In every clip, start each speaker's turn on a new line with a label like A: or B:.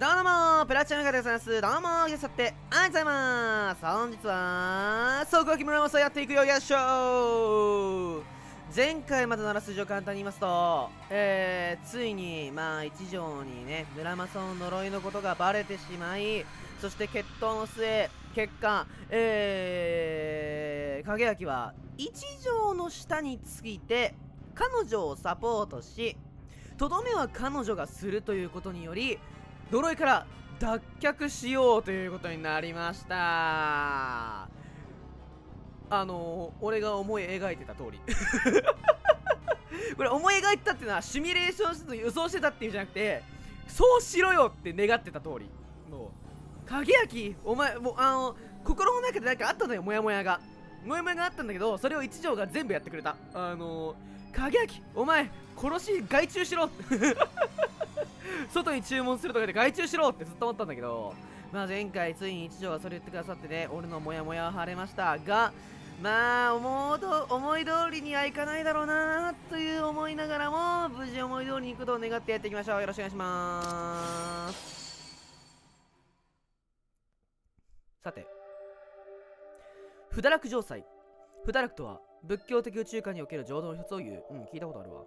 A: どうもプラチナガでございます。どうもゲストってありがとうございます。本日は総合木村正やっていくよよっしょ前回までのあらすじを簡単に言いますと、えー、ついにまあ一条にね村正の呪いのことがバレてしまいそして決闘の末結果えー、影明は一条の下について彼女をサポートしとどめは彼女がするということにより呪いから脱却しようということになりました。あのー、俺が思い描いてた通り。これ思い描いてたっていうのはシミュレーションしてた予想してたっていうんじゃなくてそうしろよって願ってた通り。もう影明お前もうあの心の中で何かあったのよモヤモヤが。モヤモヤがあったんだけどそれを一条が全部やってくれた。あのー、影明お前殺し外注しろ。外に注文するとかで外注しろってずっと思ったんだけどまあ前回ついに一条がそれ言ってくださってね俺のモヤモヤは晴れました。がまあ思うと思い通りにはいかないだろうなという思いながらも無事思い通りに行くことを願ってやっていきましょう。よろしくお願いします。さて不堕落城塞。不堕落とは仏教的宇宙観における浄土の一つを言ううん聞いたことあるわ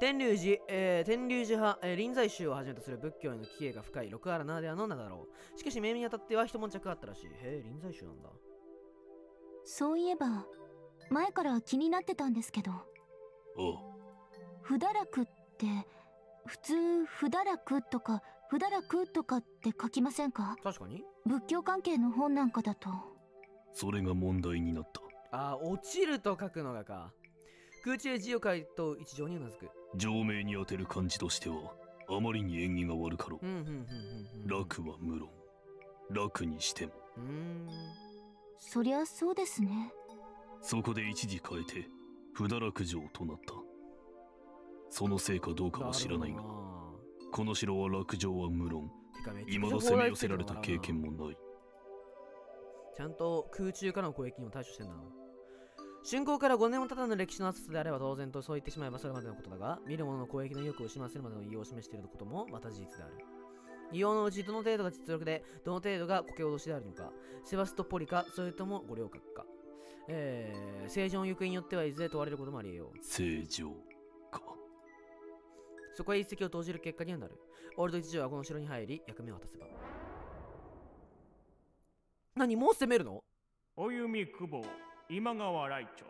A: 天龍寺、えー、天龍寺派、えー、臨済宗をはじめとする仏教への帰依が深い六原ならではの名だろう。しかし、命名にあたっては一悶着があったらしい。へえ、臨済宗なんだ。
B: そういえば、前から気になってたんですけど。
C: お
B: 不堕落って、普通、不堕落とか、不堕落とかって書きませんか？
A: 確かに
B: 仏教関係の本なんかだと。
C: それが問題になった。
A: ああ、落ちると書くのがか。空中字を書いと一条にうなずく。
C: 上名に当てる漢字としてはあまりに縁起が悪かろう。楽は無論。楽にしても。
B: そりゃそうですね。
C: そこで一時変えて不堕落城となった。そのせいかどうかは知らないがこの城は落城は無論。未だ攻め寄せられた経験もない
A: ちゃんと空中からの攻撃にも対処してんだ竣工から5年も経たぬ歴史の浅さであれば当然とそう言ってしまえばそれまでのことだが、見る者の攻撃の意欲を失わせるまでの異様を示していることもまた事実である。異様のうちどの程度が実力で、どの程度が苔脅しであるのか、セバストポリか、それとも五稜郭か。えー、正常の行方によってはいずれ問われることもあり得よう。
C: 正常か。
A: そこへ一石を投じる結果にはなる。オールド一条はこの城に入り、役目を果たせば。何もう攻めるの？
D: お弓久保今川来長。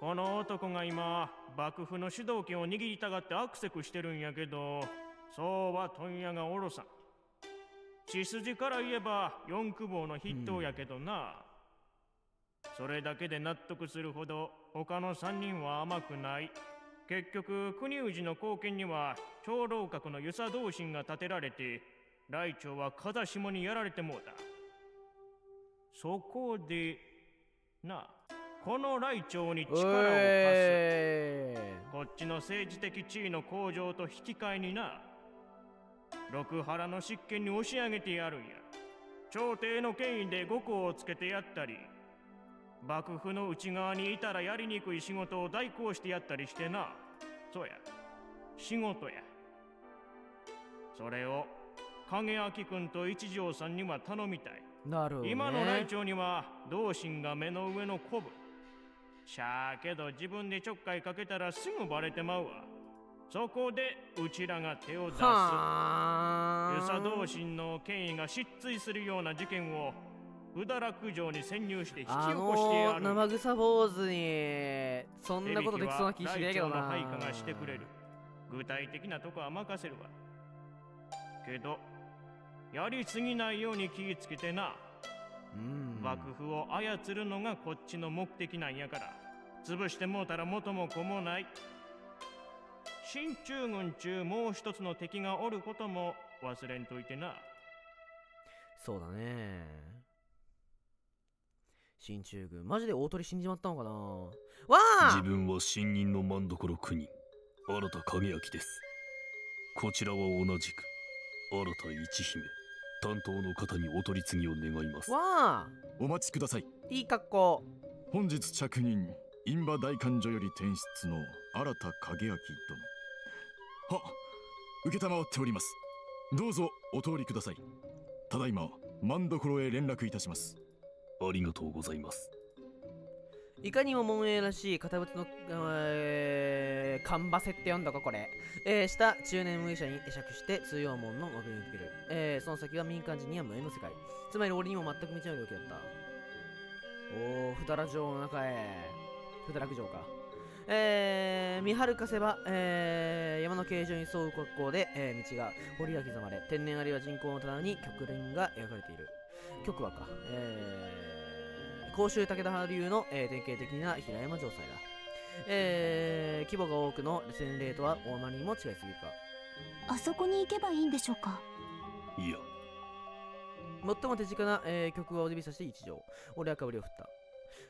D: この男が今幕府の主導権を握りたがってアクセクしてるんやけどそうは問屋がおろさん。血筋から言えば四久保の筆頭やけどな、うん、それだけで納得するほど他の3人は甘くない。結局国氏の貢献には長老閣の遊佐同心が建てられて来長は風下にやられてもうた。そこでなこの来庁に力を貸す、こっちの政治的地位の向上と引き換えにな六原の執権に押し上げてやるんや。朝廷の権威で五行をつけてやったり幕府の内側にいたらやりにくい仕事を代行してやったりしてな。そうや。仕事や。それを影明君と一条さんには頼みたい
A: なるほど、ね、
D: 今の内調には同心が目の上の鼓舞しゃあけど自分でちょっかいかけたらすぐバレてまうわ。そこでうちらが手を出す。遊佐同心の権威が失墜するような事件を不堕落城に潜入して引き起こしてやる。
A: 生臭坊主にそんなことできそうな。気しないけどな
D: の配下がしてくれる。具体的なとこは任せるわ。けどやりすぎないように気ぃつけてな。幕府を操るのがこっちの目的なんやから。潰してもうたら元も子もない。進駐軍中もう一つの敵がおることも忘れんといてな。
A: そうだね。進駐軍。マジで大鳥死んじまったのかな。わ
C: あ！自分は新任の万所国。新田影明です。こちらは同じく新田一姫担当の方にお取り次ぎを願います。
A: わあ。
E: お待ちください。
A: いい格好。
E: 本日着任印馬大官所より転出の新田景明殿。は承っております。どうぞお通りください。ただいま万所へ連絡いたします。
C: ありがとうございます
A: いかにも門営らしい堅物の、えー、カンバセって読んだかこれ、えー、した中年無医者に会釈して通用門の幕に受ける、えー、その先は民間人には無縁の世界。つまり俺にも全く未知の領域だった。おー、ふだら城の中へ。ふだらく城か。えー、見張るかせば、えー、山の形状に沿う格好で、えー、道が堀が刻まれ天然あるいは人工の棚に極輪が描かれている。極はか、えー、甲州武田流の、えー、典型的な平山城塞だ。えー、規模が多くの洗礼とは大まりにも違いすぎるか。
B: あそこに行けばいいんでしょうか？
C: いや。
A: 最も手近な、えー、曲を指さして一条。俺はかぶりを振った。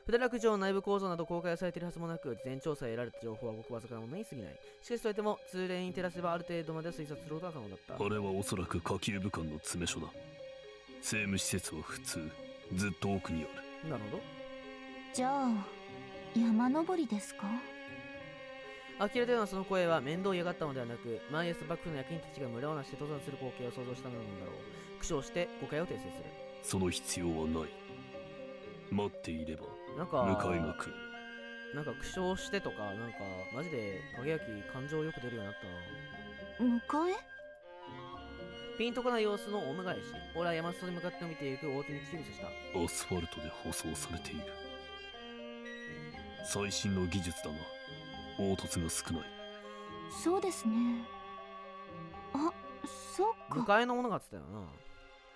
A: 不堕落城内部構造など公開されているはずもなく、事前調査で得られた情報はごくわずかなものに過ぎない。しかしそれでも、通例に照らせばある程度まで推察することが可能だった。
C: あれはおそらく下級武官の詰め所だ。政務施設は普通ずっと奥にある
A: なるほど。
B: じゃあ山登りですか？
A: 呆れたようなその声は面倒を嫌がったのではなく、毎朝幕府の役人たちが村をなして登山する光景を想像したのだろう。苦笑して誤解を訂正する。
C: その必要はない待っていれば
A: なんか、
C: 迎えが来る
A: なんか苦笑してとか、なんか、マジで影焼き感情よく出るようになったな。
B: 迎え
A: ピンとこない様子のオウム返し。俺は山裾に向かって見ていく大手に口指さした。
C: アスファルトで舗装されている最新の技術だな凹凸が少ない
B: そうですねあそうか
A: 迎えのものがあってたよな。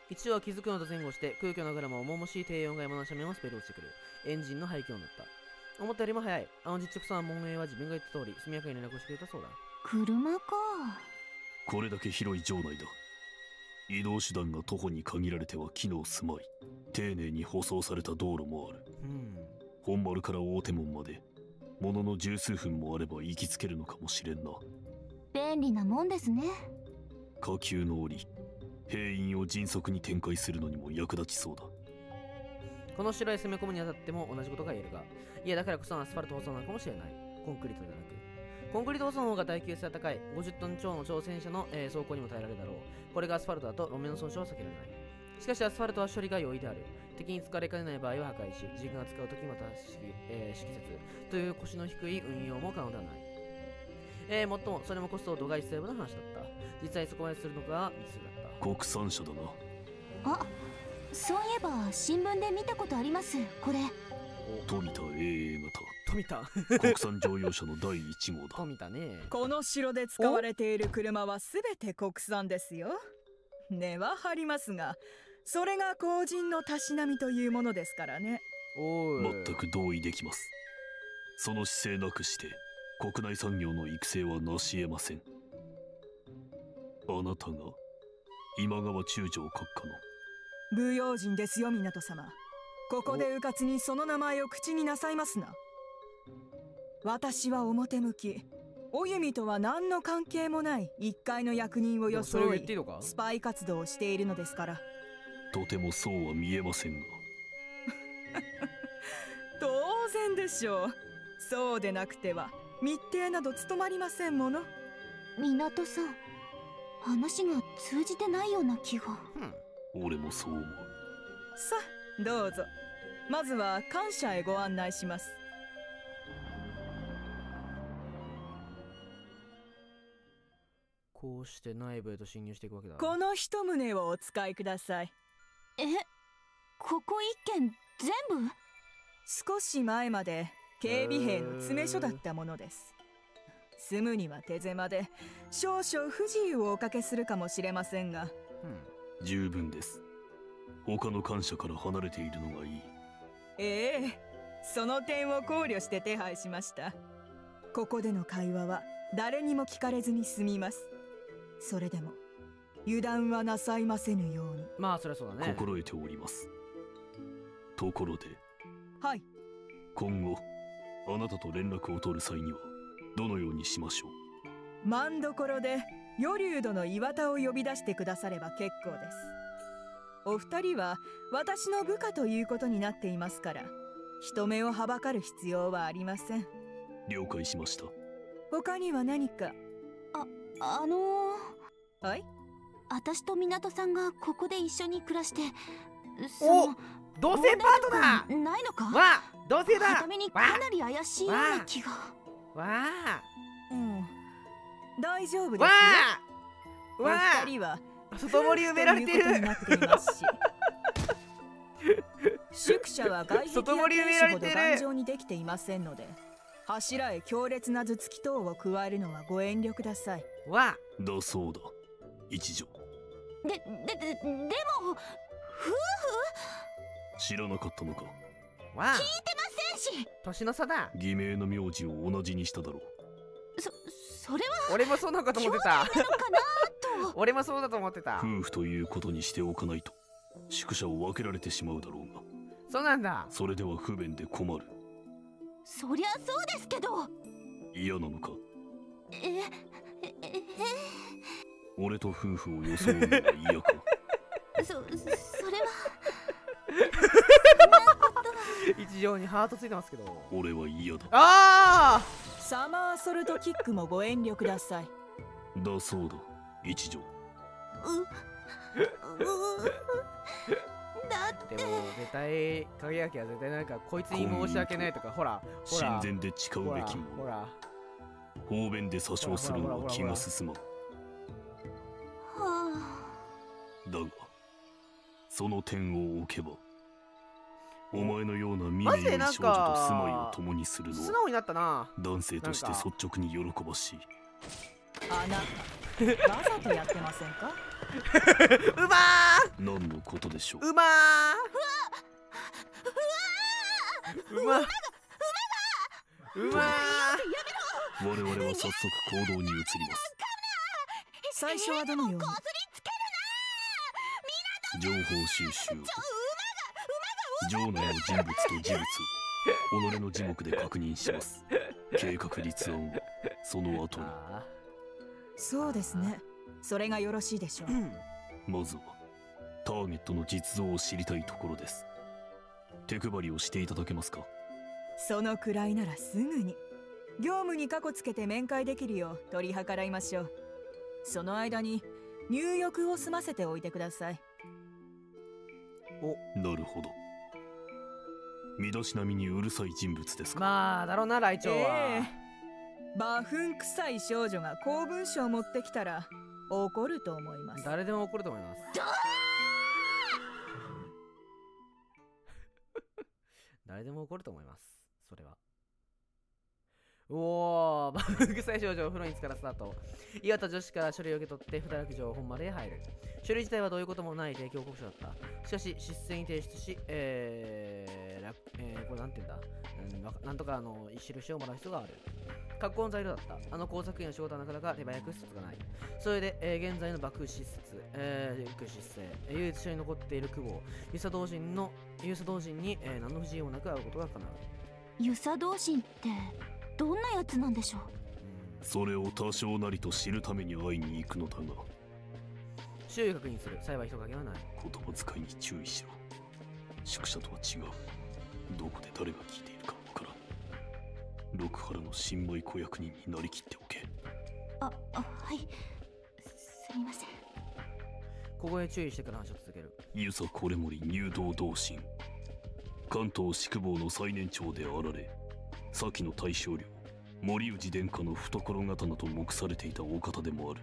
A: 一応は気づくのと前後して空虚ながらも重々しい低音が山の斜面をスペル落ちてくる。エンジンの排気音だった。思ったよりも早い。あの実直さな門営は自分が言った通り、速やかに連絡をしてくれたそうだ。
B: 車か
C: これだけ広い城内だ移動手段が徒歩に限られては機能すまい丁寧に舗装された道路もある
A: うん。
C: 本丸から大手門までものの十数分もあれば行きつけるのかもしれんな
B: 便利なもんですね
C: 下級の檻兵員を迅速に展開するのにも役立ちそうだ
A: この城へ攻め込むにあたっても同じことが言えるが、いやだからこそアスファルト舗装なのかもしれない。コンクリートではなく。コンクリート舗装の方が耐久性が高い。50トン超の挑戦者の、えー走行にも耐えられるだろう。これがアスファルトだと路面の損傷は避けられない。しかしアスファルトは処理が容易である。敵に疲れかねない場合は破壊し、自分が使うときまた敷,、えー敷設という腰の低い運用も可能ではない。えー、もっとも、それもコストを度外視すればの話だった。実際そこまでするのが未数だった。
C: 国産車だな
B: あそういえば新聞で見たことありますこれ
C: 富田 AA
A: 富田。
C: 型国産乗用車の第1号だ。
A: 富田ね。
F: この城で使われている車はすべて国産ですよ。値は張りますがそれが公人のたしなみというものですからね。
C: 全く同意できます。その姿勢なくして国内産業の育成は成し得ません。あなたが今川中将閣下の。
F: 武用心ですよ湊様ここで迂闊にその名前を口になさいますな。私は表向きお弓とは何の関係もない一介の役人を装いスパイ活動をしているのですから。
C: とてもそうは見えませんが。
F: 当然でしょう。そうでなくては密偵など務まりませんもの。
B: 港さん話が通じてないような気が。
A: うん。
C: 俺もそう思う。
F: さあどうぞまずは感謝へご案内します。
A: こうして内部へと侵入していくわけだ。
F: この一棟をお使いください。
B: えここ一軒全部？
F: 少し前まで警備兵の詰め所だったものです。住むには手狭で少々不自由をおかけするかもしれませんが。
A: うん。
C: 十分です。他の感謝から離れているのがいい
F: ええ。その点を考慮して手配しました。ここでの会話は誰にも聞かれずに済みます。それでも油断はなさいませぬように。
A: まあ、そりゃそうだね。
C: 心得ております。ところで
F: はい。
C: 今後あなたと連絡を取る際にはどのようにしましょう？
F: 万所で与竜殿岩田を呼び出してくだされば結構ですお二人は私の部下ということになっていますから人目をはばかる必要はありません。
C: 了解しました。
F: 他には何か？
B: あのー、
F: はい？
B: 私と港さんがここで一緒に暮らしてそ
A: お
B: の
A: 同性パートナ
B: 問題とかないのか？
A: ーわあ同性だ！
B: めにかなり怪しいような気が。
A: わあ。
F: うん。大丈夫です
A: わ
F: よ
A: あ。わ
F: お二人は
A: あ外堀埋められてる。
F: 宿舎は外壁
A: 外
F: や
A: 堀埋められてる。
F: 天守ほど頑丈にできていませんので柱へ強烈な頭突き等を加えるのはご遠慮ください。
A: わあ。
C: だそうだ。一条。
B: ででででも
C: 知らなかったのか。
A: わあ。
B: 天使
A: 年の差だ。
C: 偽名の名字を同じにしただろう。
B: そそれは
A: 俺もそうなのかと思ってた。
B: なのかな？と
A: 俺もそうだと思ってた。
C: 夫婦ということにしておかないと宿舎を分けられてしまうだろうが。
A: そうなんだ。
C: それでは不便で困る。
B: そりゃそうですけど。
C: 嫌なのか？
B: えええ
C: 俺と夫婦を装うのが嫌か？
B: えそそれは。
A: 一条にハートついてますけど。
C: 俺は嫌だ。
A: あ
F: サマーソルトキックもご遠慮ください。
C: だそうだ一条。
B: ううだ
A: あでも絶対影明は絶対なんかこいつに申し訳ないとかほら
C: 親善で誓うべきも
A: ほら
C: 方便で詐称するのは気が進まんだがその点を置けばお前のような未
A: マジでなん
C: 明良い少女と住まいを共にするのは
A: 素直になったな
C: 男性として率直に喜ばしい
F: あなたわざとやってませんか？
A: うま
C: 何のことでしょう？
A: ー！うまー！うまうま
C: 我々は早速行動に移ります。
F: 最初はどのように？
C: 情報収集。を城内の人物と事物を己の字幕で確認します計画立案はその後に
A: あ
F: そうですね。それがよろしいでしょう。
A: ーうん。
C: まずはターゲットの実像を知りたいところです。手配りをしていただけますか？
F: そのくらいならすぐに。業務に過去つけて面会できるよう取り計らいましょう。その間に入浴を済ませておいてください。
C: なるほど。身だしなみにうるさい人物ですか、
A: まあだろうなライチョウは、
F: ええ馬糞臭い少女が公文書を持ってきたら怒ると思います。
A: 誰でも怒ると思います。誰でも怒ると思います。それはお おバグ臭い少女を風呂に浸からスタート。岩田女子から書類を受け取って不堕落情本まで入る。書類自体はどういうこともない提供告書だった。しかし失勢に提出しえー、らえー、これなんて言うんだ？うんなんとかあの印をもらう必要がある。格好の材料だった。あの工作員の仕事はなかなか手早く進がない。それで、えー現在の幕施設、えー、陸失勢、唯一所に残っている久保、遊佐同人の、遊佐同人に、えー何の不自由もなく会うことが叶う。
B: 遊佐同心ってどんなやつなんでしょう？
C: それを多少なりと知るために会いに行くのだが。
A: 周囲を確認する。幸い人影はない。
C: 言葉遣いに注意しろ。宿舎とは違う。どこで誰が聞いているかわからん。六原の新米子役人になりきっておけ。
B: ああはい。すみません。
A: ここへ注意してから話を続ける。
C: 遊佐これ森入道同心。関東宿坊の最年長であられ先の大将領森氏殿下の懐刀と目されていたお方でもある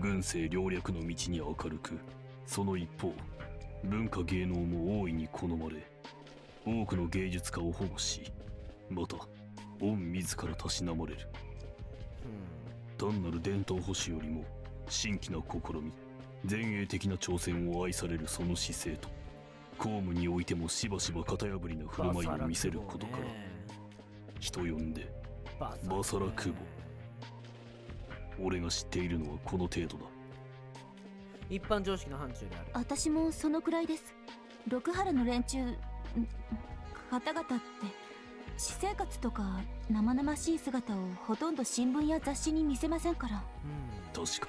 C: 軍政領略の道に明るくその一方文化芸能も大いに好まれ多くの芸術家を保護しまた御自らたしなまれる。単なる伝統保守よりも新規な試み前衛的な挑戦を愛されるその姿勢と公務においてもしばしば型破りな振る舞いを見せることから人呼んで
A: バ
C: バサラクボ俺が知っているのはこの程度だ
A: 一般常識の範疇である。
B: 私もそのくらいです六原の連中ん方々って私生活とか生々しい姿をほとんど新聞や雑誌に見せませんから
A: うん。
C: 確か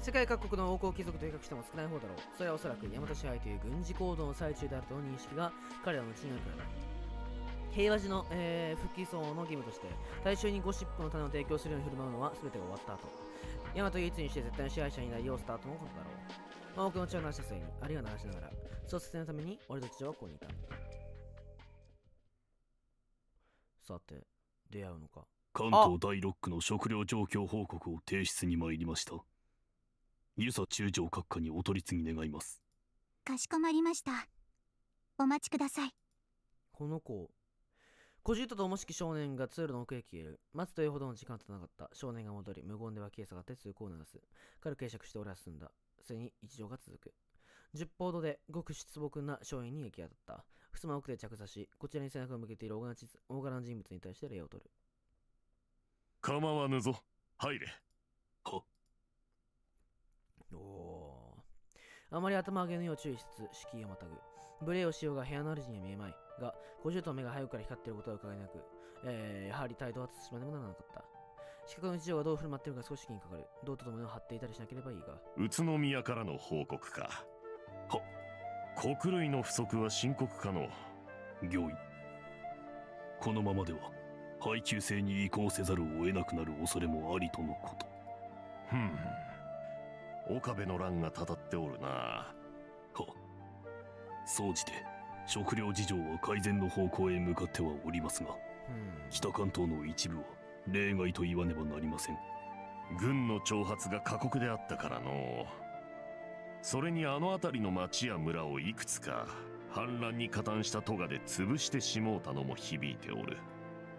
A: 世界各国の王侯貴族と比較しても少ない方だろう。それはおそらく大和支配という軍事行動の最中であるとの認識が彼らのうちにあるからだ。平和時の、えー復帰層の義務として、大衆にゴシップの種を提供するように振る舞うのは全てが終わった後。ヤマト唯一にして絶対の支配者になりオスターとのことだろう。まあ、僕の血を流した末に、ありが流しながら、そうさせるために、俺と父はここにいた。さて、出会うのか？
C: 関東第六区の食料状況報告を提出に参りました。遊佐中将閣下にお取り次ぎ願います。
B: かしこまりましたお待ちください
A: この子。小じとともしき少年が通路の奥へ消える。待つというほどの時間となかった。少年が戻り、無言で脇へ下がって通行を流す。軽く軽釈して俺は進んだ。すでに一条が続く。十歩ほどでごく失木な少年に行き当たった。襖奥で着座し、こちらに背中を向けている大柄な地図大柄な人物に対して礼を取る。
E: 構わぬぞ入れ
A: おおー。あまり頭上げぬよう注意しつつ、敷居をまたぐ。無礼をしようが部屋の主には見えまい。が、小獣と目が背後から光っていることは伺いなく、えー、やはり態度は慎まねばならなかった。四角の一条がどう振る舞っているか少し気にかかる。どうとともに張っていたりしなければいいが。
E: 宇都宮からの報告かは国類の不足は深刻かの
C: 御意。このままでは、配給制に移行せざるを得なくなる恐れもありとのこと。
E: ふん岡部の乱がたたっておるな
C: は総じて食料事情は改善の方向へ向かってはおりますが
A: うん。
C: 北関東の一部は例外と言わねばなりません。
E: 軍の挑発が過酷であったからの。それにあの辺りの町や村をいくつか反乱に加担したトガで潰してしもうたのも響いておる。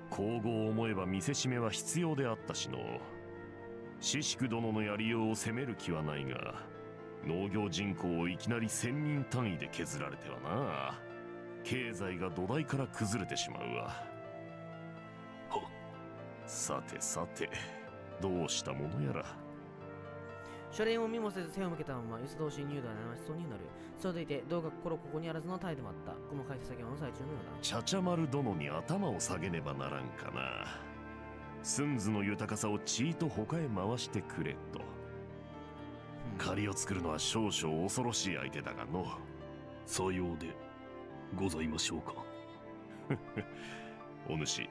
E: 皇后を思えば見せしめは必要であったしの。獅子殿のやりようを責める気はないが農業人口をいきなり千人単位で削られてはな経済が土台から崩れてしまうわ。
C: は
E: さてさて。どうしたものやら。
A: 書類を見もせず背を向けたまま、輸送同士入道は悩ましそうになる。そうといて、どうか心ここにあらずの態度もあった。細かい手作業の最中のようだ。
E: ちゃちゃ丸殿に頭を下げねばならんかな。寸図の豊かさをちいと他へ回してくれと。
A: うん。
E: 借りを作るのは少々恐ろしい相手だがの。
C: さようでございましょうか。
E: お主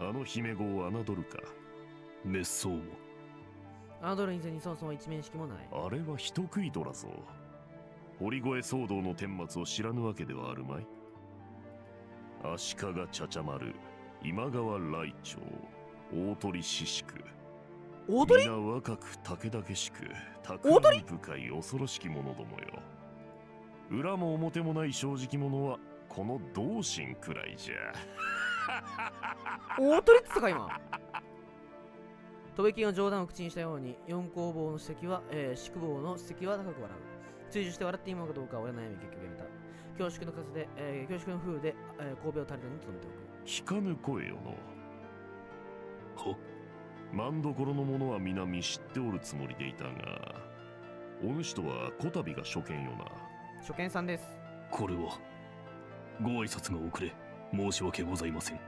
E: あの姫子を侮るか。
C: 滅相も
A: アドル以前にそもそも一面識もない。
E: あれは人食いとらぞ。堀越騒動の顛末を知らぬわけではあるまい。足利茶々丸今川来長大鳥獅子区
A: 大鳥？
E: 皆若く武々しく
A: 大
E: 高
A: 鳥
E: み深い恐ろしき者どもよ裏も表もない正直者はこの同心くらいじゃ。
A: 大鳥って言ったか今。飛び金の冗談を口にしたように四工房の指摘は、えー、宿坊の指摘は高く笑う。追従して笑っていいものかどうかは俺の悩み結局やめた。恐縮の数で、えー、恐縮の風で、えー、神戸を足りるに留めておく。
E: 聞かぬ声よの。
C: は
E: 万所の者は皆見知っておるつもりでいたがお主とはこたびが初見よな
A: 初見さんです。
C: これはご挨拶が遅れ申し訳ございません。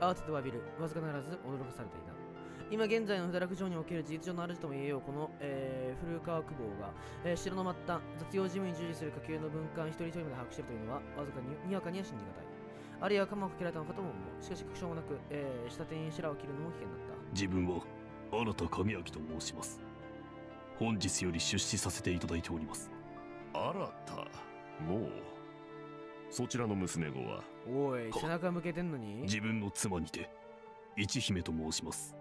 A: 慌てて詫びる。わずかならず驚かされていた。今現在の不堕落城における事実上の主とも言えようこの、えー、古川久保が、えー、城の末端雑用事務に従事する下級の文官一人一人まで把握しているというのはわずかににわかには信じがたい。あるいは鎌をかけられたのかとも思う。しかし確証もなく、えー、下手に白を切るのも危険だった。
C: 自分は新田神明と申します。本日より出資させていただいております
E: 新たもう。そちらの娘子は
A: おい背中向けてんのに？
C: 自分の妻にて一姫と申します。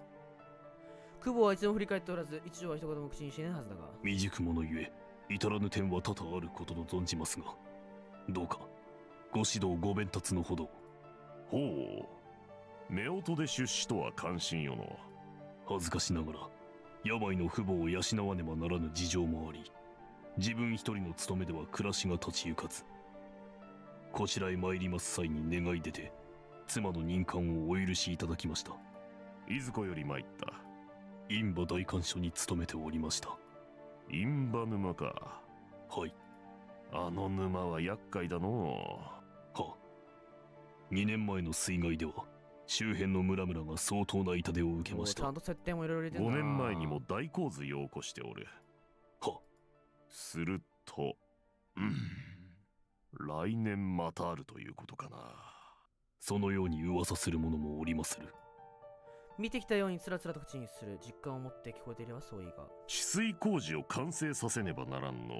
A: 久保は一度も振り返っておらず一条は一言も口にしないはずだが。
C: 未熟者ゆえ至らぬ点は多々あることと存じますが。どうかご指導ご鞭達のほど
E: ほう夫婦で出資とは関心よの。
C: 恥ずかしながら病の父母を養わねばならぬ事情もあり自分一人の務めでは暮らしが立ち行かずこちらへ参ります際に願い出て妻の任官をお許しいただきました。
E: いずこより参った？
C: 印馬大官所に勤めておりました。
E: 印馬沼か。
C: はい。
E: あの沼は厄介だの
C: は。2年前の水害では周辺の村々が相当な痛手を受けました。
A: おいちゃんと設定もいろいろ入れてん
E: 5
A: だな
E: 年前にも大洪水を起こしておる。
C: は
E: するとうん来年またあるということかな。
C: そのように噂する者もおりまする。
A: 見てきたようにつらつらと口にする実感を持って聞こえていればそういいが。
E: 治水工事を完成させねばならんの。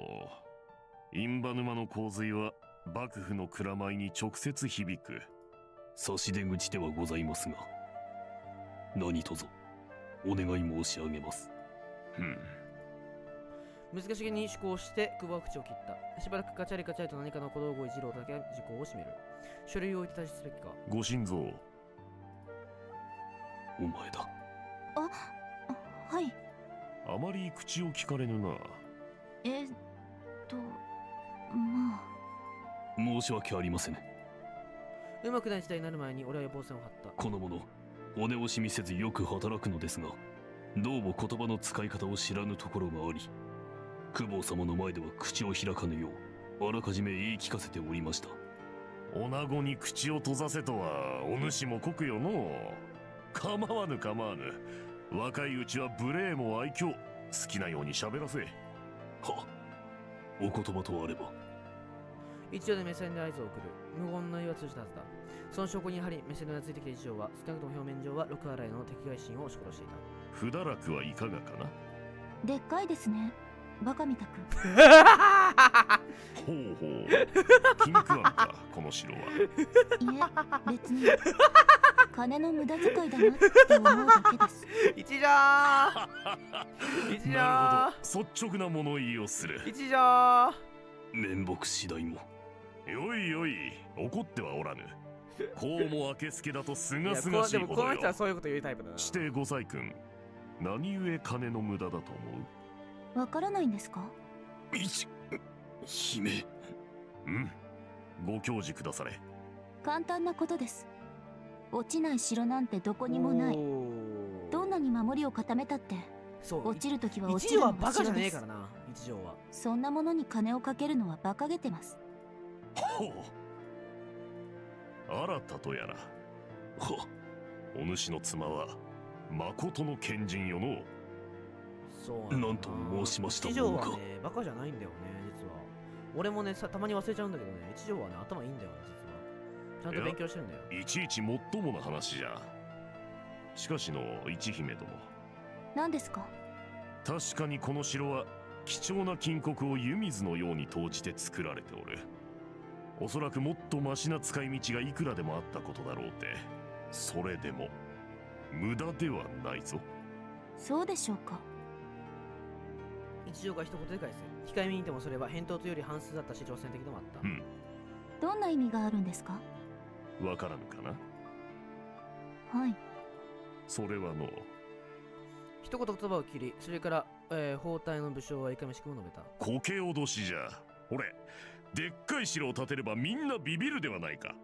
E: 印旛沼の洪水は幕府の蔵前に直接響く。
C: 差し出口ではございますが。何卒お願い申し上げます。
E: うん
A: 難しげに思考して久保は口を切った。しばらくカチャリカチャリと何かの小道具をいじる音だけ時効を締める。書類を置いて退出すべきか。
E: ご心臓。
C: お前だ。
B: はい。
E: あまり口を聞かれぬな。
B: えっとまあ。
C: 申し訳ありません。
A: うまくない時代になる前に俺は予防線を張った。
C: この者骨をしみせずよく働くのですがどうも言葉の使い方を知らぬところがあり久保様の前では口を開かぬようあらかじめ言い聞かせておりました。
E: 女子に口を閉ざせとはお主もこくよの構わぬ構わぬ。若いうちは無礼も愛嬌。好きなように喋らせ。
C: はお言葉とあれば。
A: 一応で目線で合図を送る。無言の意は通じたはずだ。その証拠にやはり目線のついてきた一条は少なくとも表面上は六払いの敵外心を押し殺していた。
E: 不堕落はいかがかな？
B: でっかいですねバカみたく。
E: ほうほう。気に食わんかこの城は。い
B: え別に金の無駄遣いだなって思うだけです。
A: 一条。一条。
E: なるほど。率直な物言いをする。
A: 一条。
C: 面目次第も。
E: よいよい。怒ってはおらぬ。こうも明けすけだとすがすがしいほどよ。
A: もこの人はそういうこと言うタイプだな。
E: して五歳君。何故金の無駄だと思う？
B: わからないんですか？
C: 一姫。
E: うん。ご教示くだされ。
B: 簡単なことです。落ちない城なんてどこにもない。どんなに守りを固めたって
A: そう
B: 落ちるときは落ちるのが
A: バカじゃねえ
B: 城です
A: からな一条は。
B: そんなものに金をかけるのは馬鹿げてます。
E: ほう。新たとやら。
C: は
E: お主の妻は誠の賢人よの
A: なんだ。
C: なんと申しましたものか。
A: はねバカじゃないんだよね実は。俺もねさたまに忘れちゃうんだけどね一条はね頭いいんだよね実は。ちゃんと勉強してるんだよ。
E: いちいちもっともな話じゃ。しかしの一姫ども。
B: 何ですか？
E: 確かにこの城は貴重な金庫を湯水のように投じて作られておる。おそらくもっとマシな使い道がいくらでもあったことだろうて。それでも無駄ではないぞ。
B: そうでしょうか
A: 一条が一言で返す控えめに言ってもそれは返答というより半数だったし挑戦的でもあった、
E: うん。
B: どんな意味があるんですか？
E: わからぬかな？
B: はい。
E: それはの
A: 一言言葉を切りそれから、えー、包帯の武将はいかめしくも述べた。
E: 苔脅しじゃ。ほれでっかい城を建てればみんなビビるではないか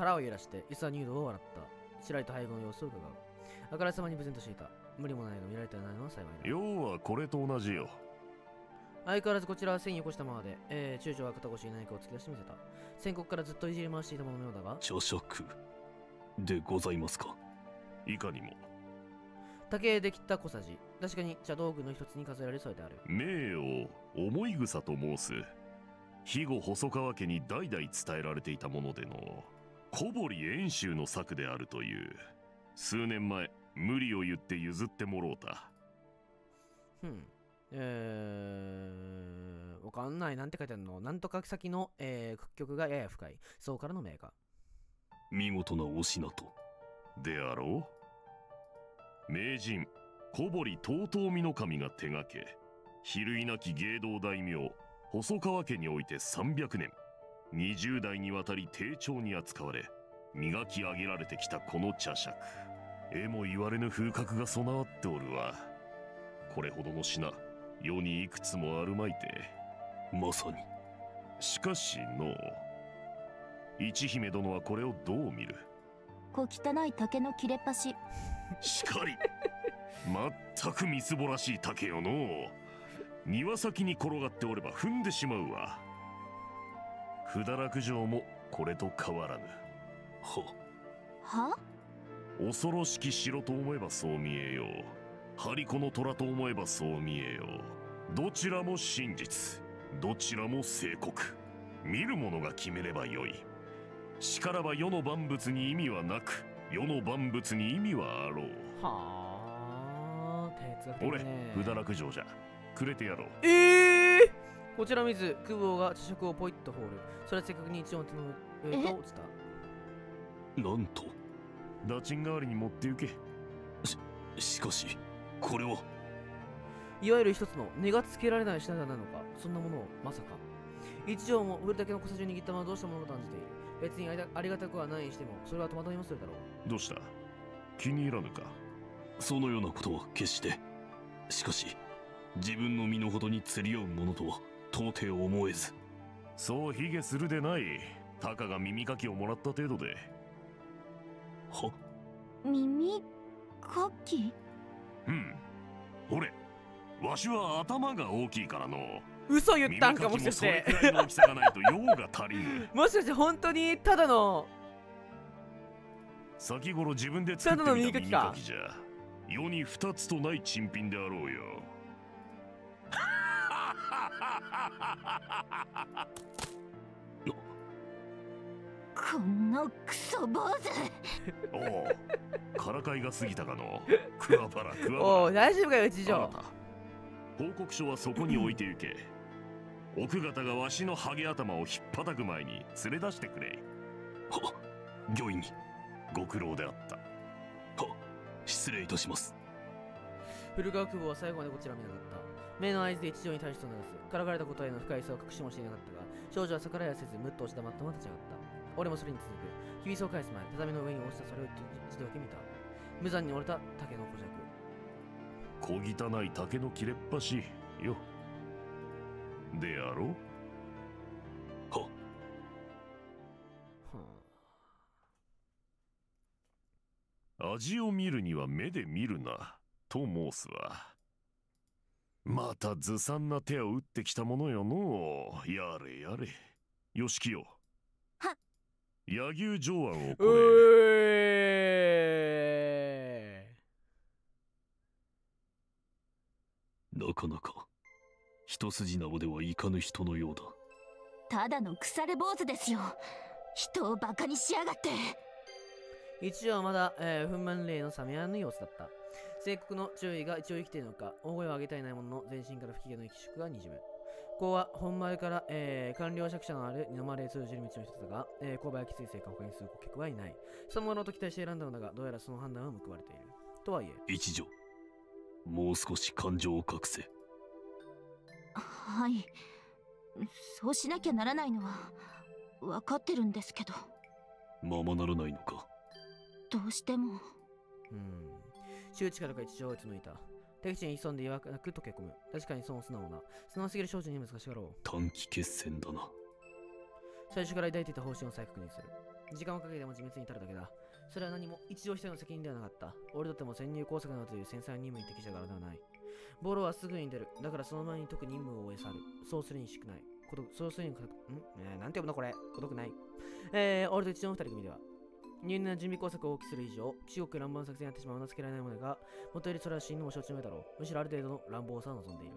A: 腹を揺らしてイスは入道を笑った。ちらりと背後の様子を伺う。あからさまに無然としていた。無理もないが見られてはないのは幸いだ。
E: 要はこれと同じよ。
A: 相変わらずこちらは線を起こしたままで、えー、中将は肩越しに何かを突き出してみせた。先国からずっといじり回していたもののようだが。
C: 著色でございますか？
E: いかにも。
A: 竹で切った小さじ。確かに茶道具の一つに数えられそうである。
E: 名を思い草と申す。肥後細川家に代々伝えられていたものでの小堀遠州の作であるという。数年前無理を言って譲ってもろうた。
A: ふん。えー、わかんない。なんて書いてあるの。なんとか先の、えー、屈曲がやや深い。そうからの名か。
C: 見事なお品と。
E: であろう？名人小堀遠江の神が手がけ。比類なき芸道大名細川家において300年20代にわたり丁重に扱われ磨き上げられてきたこの茶杓。えも言われぬ風格が備わっておるわ。これほどの品世にいくつもあるまいて。
C: まさに。
E: しかしの一姫殿はこれをどう見る？
B: 小汚い竹の切れっ端。
E: しかり。全くみすぼらしい竹よの庭先に転がっておれば踏んでしまうわ不堕落城もこれと変わらぬ。
C: は
B: は？
E: 恐ろしき城と思えばそう見えよう。張り子の虎と思えばそう見えよう。どちらも真実。どちらも正国。見る者が決めればよい。しからば世の万物に意味はなく世の万物に意味はあろう。
A: はあ哲学的
E: 俺
A: ね
E: 不堕落城じゃ。くれてやろう。
A: ええー、こちら見ず久保が茶色をポイッと放るそれはせっかくに一応手の上
B: え？
A: と落ちた。
C: なんと。
E: ダチン代わりに持って行け。
C: しかしこれは。い
A: わゆる一つの値がつけられない品なのかそんなものをまさか。一条も振るだけの小さじを握ったままどうしたものか感じている。別にありがありがたくはないにしてもそれは戸惑いもするだろう。
E: どうした？気に入らぬか？
C: そのようなことは決して。しかし自分の身の程に釣り合うものとは到底思えず。
E: そう卑下するでない。たかが耳かきをもらった程度で。
C: は？
B: 耳かき？
E: うん。俺わしは頭が大きいからの。
A: 嘘言ったんかもしか
E: りぬ
A: もしかして本当にただの
E: 先頃自分で作った
A: ただの
E: 耳
A: かき
E: じゃ世に二つとない珍品であろうよ
B: このクソ坊主。
E: おおからかいが過ぎたかの？クワバラク
A: お
E: ワ
A: お大丈夫かよ一
E: バラ
A: 条
E: 報告書はそこに置いてゆけ。奥方がわしのハゲ頭をひっぱたく前に連れ出してくれ。
C: は御意に。
E: ご苦労であった。
C: は失礼いたします。
A: 古川久保は最後までこちらを見なかった目の合図で一条に対して流す。からかれたことへの深い差を隠しもしていなかったが少女は逆らいはせずむっと押し黙ったまま立ち上がった。俺もそれに続く。日々そう返す前畳の上に落ちたそれを一度だけ見た。無残に折れた竹の古尺
E: 小汚い竹の切れっ端よ。であろう？
C: は。
A: はあ。
E: 味を見るには目で見るなと申すわまたずさんな手を打ってきたものよのう。やれやれ。よしきよ
B: は
E: 柳生上腕を
A: う
E: これ。
A: え
C: なかなか一筋縄ではいかぬ人のようだ。
B: ただの腐れ坊主ですよ。人をバカにしやがって。
A: 一条はまだ、えー、憤懣霊の冷めやらぬ様子だった正国の注意が一応生きているのか大声を上げたいないものの全身から不機嫌の息縮がにじむここは本丸から、えー、官僚釈者のある二の丸へ通じる道の一つだが、えー、勾配きついせいか他に数顧客はいない。そのものと期待して選んだのだがどうやらその判断は報われている。とはいえ。
C: 一条もう少し感情を隠せ。
B: はい。そうしなきゃならないのは分かってるんですけど。
C: ままならないのか？
B: どうしても。
A: うん周知からか一条を打ち抜いた。敵地に潜んで弱くなく溶け込む。確かにその素直な。素直すぎる少女に難しかろう。
C: 短期決戦だな。
A: 最初から抱いていた方針を再確認する。時間をかけても自滅に至るだけだ。それは何も一条一人の責任ではなかった。俺とっても潜入工作などという繊細な任務に適したからではない。ボロはすぐに出る。だからその前に解く任務を終え去る。そうするにしくない。孤独そうするに孤独ん、えー、なんて読むのこれ。孤独ない。えー、俺と一条の二人組では入念な準備工作を大きくする以上、至極乱暴な作戦になってしまうのはつけられないものだが、もとよりそれは真のも承知の上だろう。むしろある程度の乱暴さを望んでいる。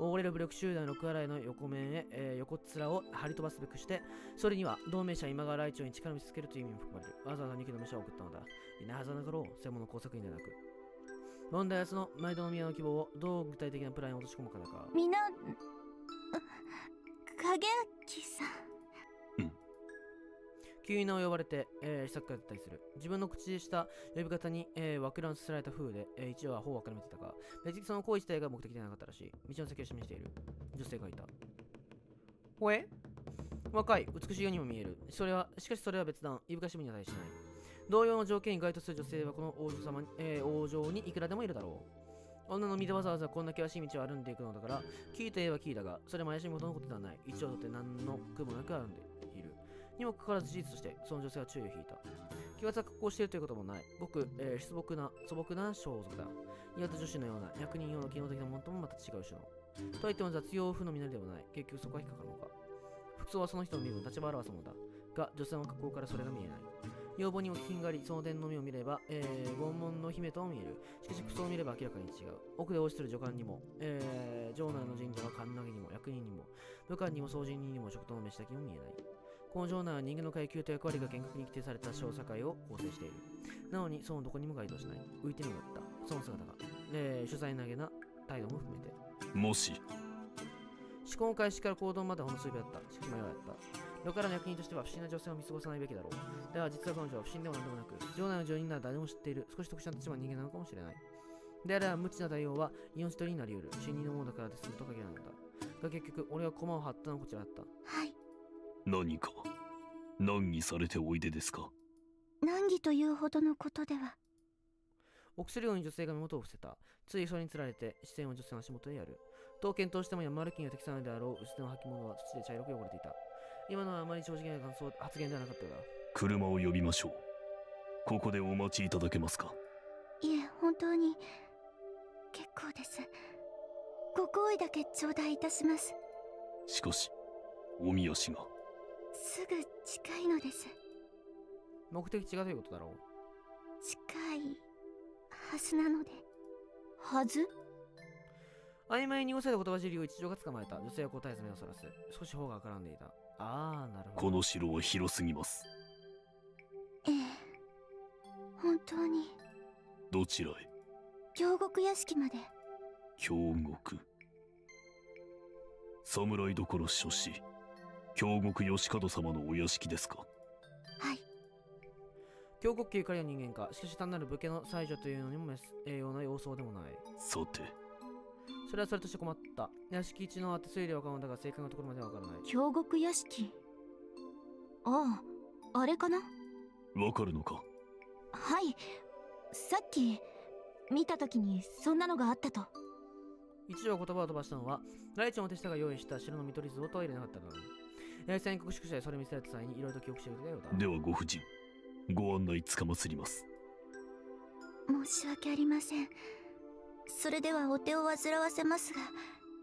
A: 大れる武力集団の六洗いの横面へ、えー横っ面を張り飛ばすべくして、それには同盟者今川来長に力を見せつけるという意味も含まれる。わざわざ2機の武者を送ったのだ。いないはずなかろう、専門の工作員ではなく。問題はその毎度の宮の希望をどう具体的なプランに落とし込むかだか。
B: みんな影明さん
A: 急に名を呼ばれて、えー、試作が出たりする。自分の口でした呼び方に、えー、枠乱させられた風で、えー、一応は頬を赤めていたが、別にその行為自体が目的ではなかったらしい。道の先を示している。女性がいた。ほえ？若い、美しいようにも見える。それは、しかしそれは別段、いぶかしみに値しない。同様の条件に該当する女性はこの王女様に、えー、王女にいくらでもいるだろう。女の身でわざわざこんな険しい道を歩んでいくのだから、キーといえばキーだが、それも怪しいほどのことではない。一応とって何の苦もなく歩んで。にもかかわらず事実として、その女性は注意を引いた。気が格好しているということもない。ごく、えー、出木な、素朴な装束だ。岩田女子のような役人用の機能的なものともまた違う種の。といっても雑用風の実りではない。結局そこは引っかかるのか。服装はその人の身分、立場を表すものだ。が、女性の格好からそれが見えない。要望にも品があり、その点のみを見れば、えー、拷問の姫とも見える。しかし、服装を見れば明らかに違う。奥で落ちてる女官にも、えー、城内の神社はカンナギにも、役人にも、部下にも、掃除人にも、食堂の飯炊きも見えない。この城内は人間の階級と役割が厳格に規定された小社会を構成している。なのに、そのどこにも該当しない。浮いてるのだった。その姿が、えー、取材投げな態度も含めて。
C: もし、
A: 思考開始から行動までほんの数秒だった。しかし迷わやった。よからの役人としては不審な女性を見過ごさないべきだろう。だが実は彼女は不審でも何でもなく、城内の住人なら誰も知っている、少し特殊な立場の人間なのかもしれない。であれば無知な対応は命取りになり得る。死人のものだからですと限らないのだ。が結局、俺は駒を張ったのはこちらだった。
B: はい。
C: 何か、難儀されておいでですか？
B: 難儀というほどのことでは。
A: 臆するように女性が目元を伏せた。ついそれにつられて視線を女性の足元へやる。刀剣としても山歩きには適さないであろう薄手の履物は土で茶色く汚れていた。今のはあまり正直な感想発言ではなかったようだ。
C: 車を呼びましょう。ここでお待ちいただけますか？
B: いえ、本当に結構です。ご好意だけ頂戴いたします。
C: しかし、おみ足が。
B: すぐ近いのです。
A: 目的地がということだろう？
B: 近いはずなので。はず？
A: 曖昧に濁された言葉尻を一条が捕まえた。女性は答えず目をそらす。少し方が絡んでいた。ああ、なるほ
C: ど。この城は広すぎます。
B: ええ。本当に。
C: どちらへ？
B: 京極屋敷まで。
C: 京極。侍所所司。京極義門様のお屋敷ですか？
B: はい。
A: 京極家ゆかりの人間か。しかし単なる武家の妻女というのにも栄養な様相でもない。
C: さて。
A: それはそれとして困った。屋敷一のあって推理はわかるのだが正解のところまではわからない。
B: 京極屋敷？ああ、あれかな？
C: わかるのか？
B: はい。さっき、見た時にそんなのがあったと。
A: 一条言葉を飛ばしたのは、ライチョンの手下が用意した城の見取り図をトイレなかったから。八重戦国宿舎でそれ見せられた際にいろいろと記憶してくれたようだ。
C: ではご婦人、ご案内つかまつります。
B: 申し訳ありません。それではお手を煩わせますが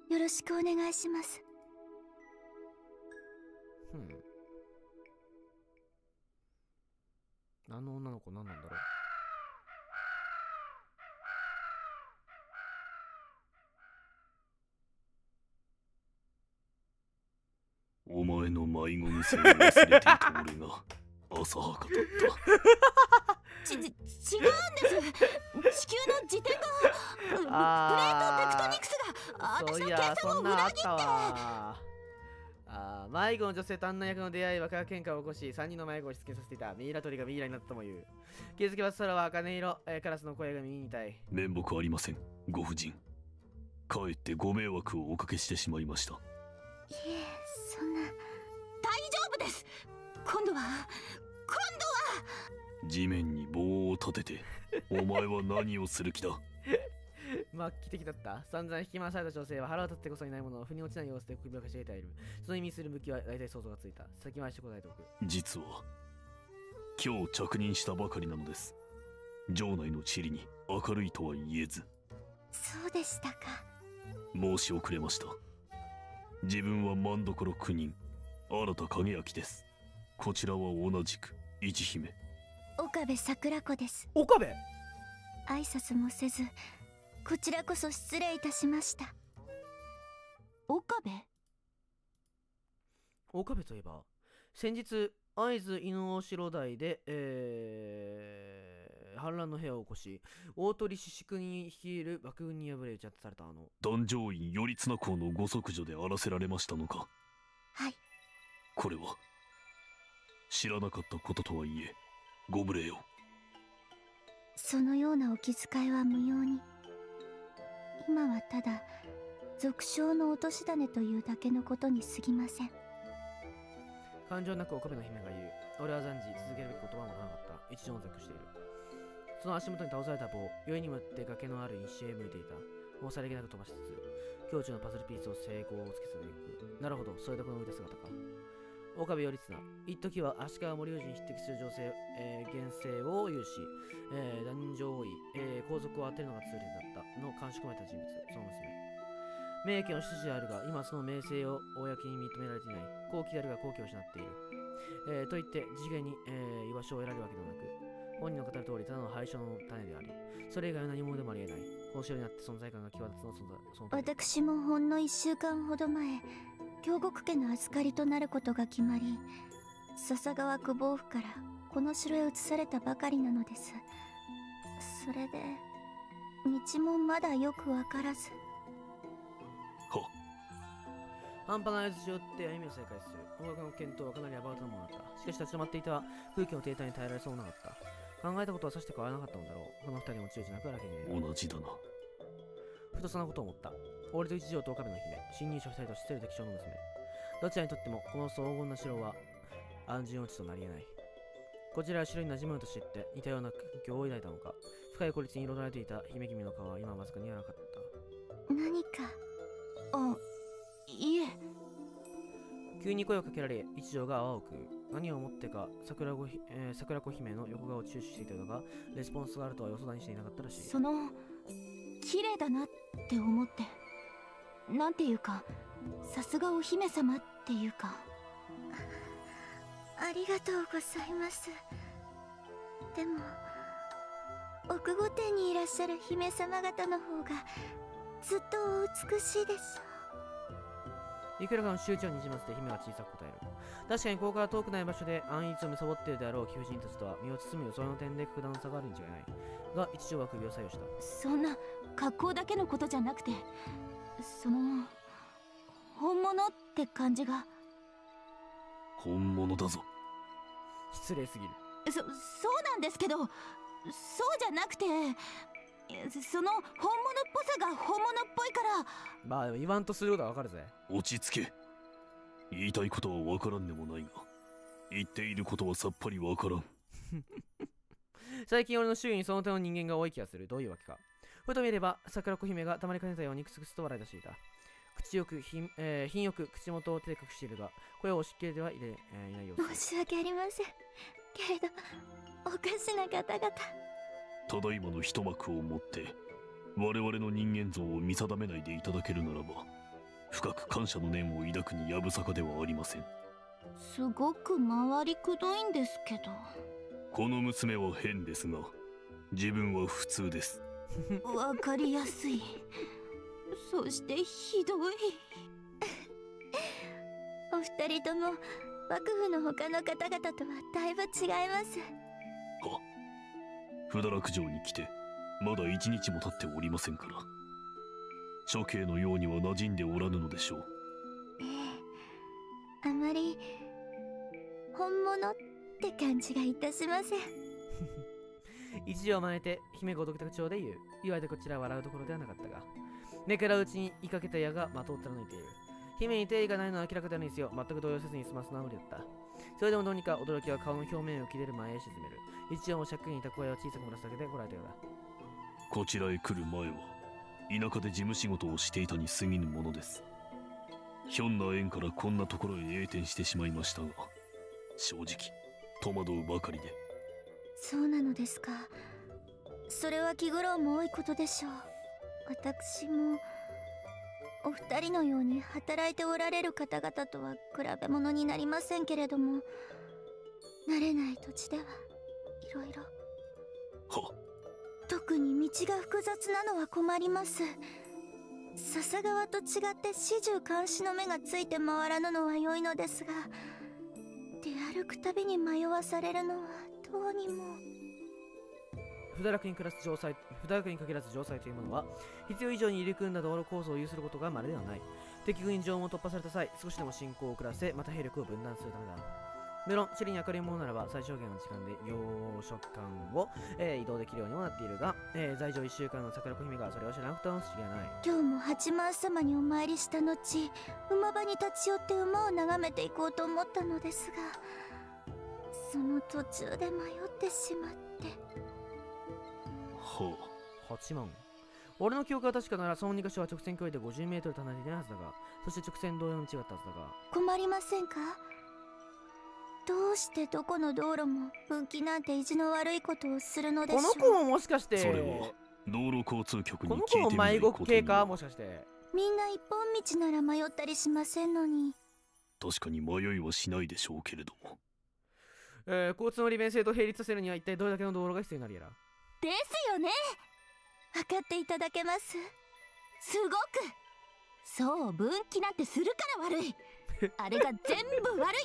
B: よろしくお願いします
A: ふんあの女の子何なんだろ
C: う？お前の迷子癖を忘れていた俺が浅はかだった。
B: ち、違うんです。地球の自転がプレートテクトニクスが私の計算を裏切って。
A: あ迷子の女性とあんな役の出会いは喧嘩を起こし3人の迷子を出現させていた。ミイラ取りがミイラになったとも言う。気づけば空は茜色、えー、カラスの声が耳に痛い
C: 面目ありません。ご婦人。かえってご迷惑をおかけしてしまいました。い
B: え今度は今度は
C: 地面に棒を立ててお前は何をする気だ？
A: 末期的だった？散々引き回された女性は腹を立ってこそいないものを腑に落ちない様子で首をかしげている。その意味する向きは大体想像がついた。先回して答えておく。
C: 実は、今日着任したばかりなのです。城内の地理に明るいとは言えず。
B: そうでしたか。
C: 申し遅れました。自分は万所九人、新田景明です。こちらは同じく、一姫。
B: 岡部桜子です。
A: 岡部？
B: 挨拶もせずこちらこそ失礼いたしました。岡部？
A: 岡部といえば先日会津犬大城台で、えー、反乱の部屋を起こし大鳥獅子に率いる幕軍に敗れ打ちされたあの。
C: 壇上院頼綱公のご息女であらせられましたのか？
B: はい。
C: これは？知らなかったこととはいえご無礼を。
B: そのようなお気遣いは無用に。今はただ俗称の落とし種というだけのことに過ぎません。
A: 感情なく岡部の姫が言う。俺は暫時続けるべき言葉もなかった。一条絶句している。その足元に倒された棒酔いに向って崖のある石へ向いていた。もうさりげなく飛ばしつつ胸中のパズルピースを成功をつけさせていくなるほどそれでこの浮いた姿か岡部頼綱。一時は足利森生に匹敵する女性、えー、現世を有し、えー、男女多い、えー、皇族を当てるのが通例だった。の感触を得た人物。その娘。名家の出自であるが今その名声を公に認められていない。後期であるが後期を失っている。えー、と言って次元に、えー、居場所を得られるわけでもなく本人の語る通りただの廃所の種でありそれ以外は何者でもありえない。この城になって存在感が際立つのそのその
G: 私もほんの1週間ほど前京極家の預かりとなることが決まり笹川久保府からこの城へ移されたばかりなのです。それで道もまだよくわからず。
C: は
A: 半端な合図によって歩みを再開する。音楽の検討はかなりアバウトなものだった。しかし立ち止まっていた。空気の停滞に耐えられそうもなかった。考えたことはさして変わらなかったのだろう。この二人も躊躇なく荒けに
C: 同じだな。
A: ふとそんなことを思った俺と一条と岡部の姫侵入者二人としてる敵将の娘。どちらにとってもこの荘厳な城は安心落ちとなり得ない。こちらは城に馴染むと知って似たような環境を抱いたのか深い孤立に彩られていた姫君の顔は今わずかに柔らかった。
G: 何かあいえ。
A: 急に声をかけられ一条が泡を食う。何を思ってか桜子,、えー、桜子姫の横顔を注視していたのがレスポンスがあるとは予想だにしていなかったらしい。
G: その綺麗だなって思ってなんていうかさすがお姫様っていうか。ありがとうございます。でも奥御殿にいらっしゃる姫様方の方がずっとお美しいでしょ
A: いくらかの集中をにじませて姫は小さく答える。確かにここから遠くない場所で安逸を貪っているであろう貴婦人たちとは身を包むその点で格段の差があるに違いない。が一条は首を左右した。
G: そんな格好だけのことじゃなくてその本物って感じが。
C: 本物だぞ。
A: 失礼すぎる。
G: そそうなんですけどそうじゃなくてその本物っぽさが本物っぽいから。
A: まあ言わんとすることはわかるぜ。
C: 落ち着け。言いたいことはわからんでもないが。言っていることはさっぱりわからん。
A: 最近俺の周囲にその手の人間が多い気がする。どういうわけかふと見れば桜子姫がたまりかねたようにクスクスと笑い出していた。口よく品,、えー、品よく口元を手で隠しているが声を押し切れてはいれ、えーいないよう
G: 申し訳ありません。けれどおかしな方々。
C: ただいまの一幕をもって我々の人間像を見定めないでいただけるならば深く感謝の念を抱くにやぶさかではありません。
G: すごく回りくどいんですけど。
C: この娘は変ですが自分は普通です
G: わかりやすい。そしてひどい。お二人とも幕府の他の方々とはだいぶ違います。
C: は不堕落城に来てまだ一日も経っておりませんから。処刑のようには馴染んでおらぬのでしょう。
G: ええ。あまり本物って感じがいたしません
A: 一条を真似て姫ごとくた口調で言う。言われてこちらは笑うところではなかったが。目からうちに言いかけた矢が的を貫いている。姫に定義がないのは明らかであるにせよ。全く動揺せずに済ますのは無理だった。それでもどうにか驚きは顔の表面を切れる前へ沈める。一条も借金にいた声を小さく漏らすだけでこらえたようだ。
C: こちらへ来る前は田舎で事務仕事をしていたに過ぎぬものです。ひょんな縁からこんなところへ栄転してしまいましたが。正直戸惑うばかりで。
G: そうなのですか。それは気苦労も多いことでしょう。私もお二人のように働いておられる方々とは比べ物になりませんけれども慣れない土地ではいろいろ
C: は
G: 特に道が複雑なのは困ります。笹川と違って始終監視の目がついて回らぬのは良いのですが出歩くたびに迷わされるのはどうにも。
A: 不堕落に暮らす城塞不堕落に限らず城塞というものは必要以上に入り組んだ道路構造を有することが稀ではない。敵軍に城門を突破された際少しでも進行を遅らせまた兵力を分断するためだ。無論地理に明るいものならば最小限の時間で養殖艦を、えー移動できるようにもなっているが、えー在場1週間の桜子姫がそれを知らなくても不思議はない。
G: 今日も八幡様にお参りした後馬場に立ち寄って馬を眺めていこうと思ったのですがその途中で迷ってしまって。
C: は
A: 8万俺の記憶が確かならその2箇所は直線距離で 50m 離れていないはずだがそして直線同様に違ったはずだが。
G: 困りませんか？どうしてどこの道路も分岐なんて意地の悪いことをするのでしょう。
A: この子ももしかして
C: それは道路交通局に聞いてみ
A: 子も。迷子
C: ることに
A: 系か？もしかして。
G: みんな一本道なら迷ったりしませんのに。
C: 確かに迷いはしないでしょうけれども
A: えー、交通の利便性と並立させるには一体どれだけの道路が必要になるやら。
B: ですよね。分かっていただけます。すごく。そう分岐なんてするから悪い。あれが全部悪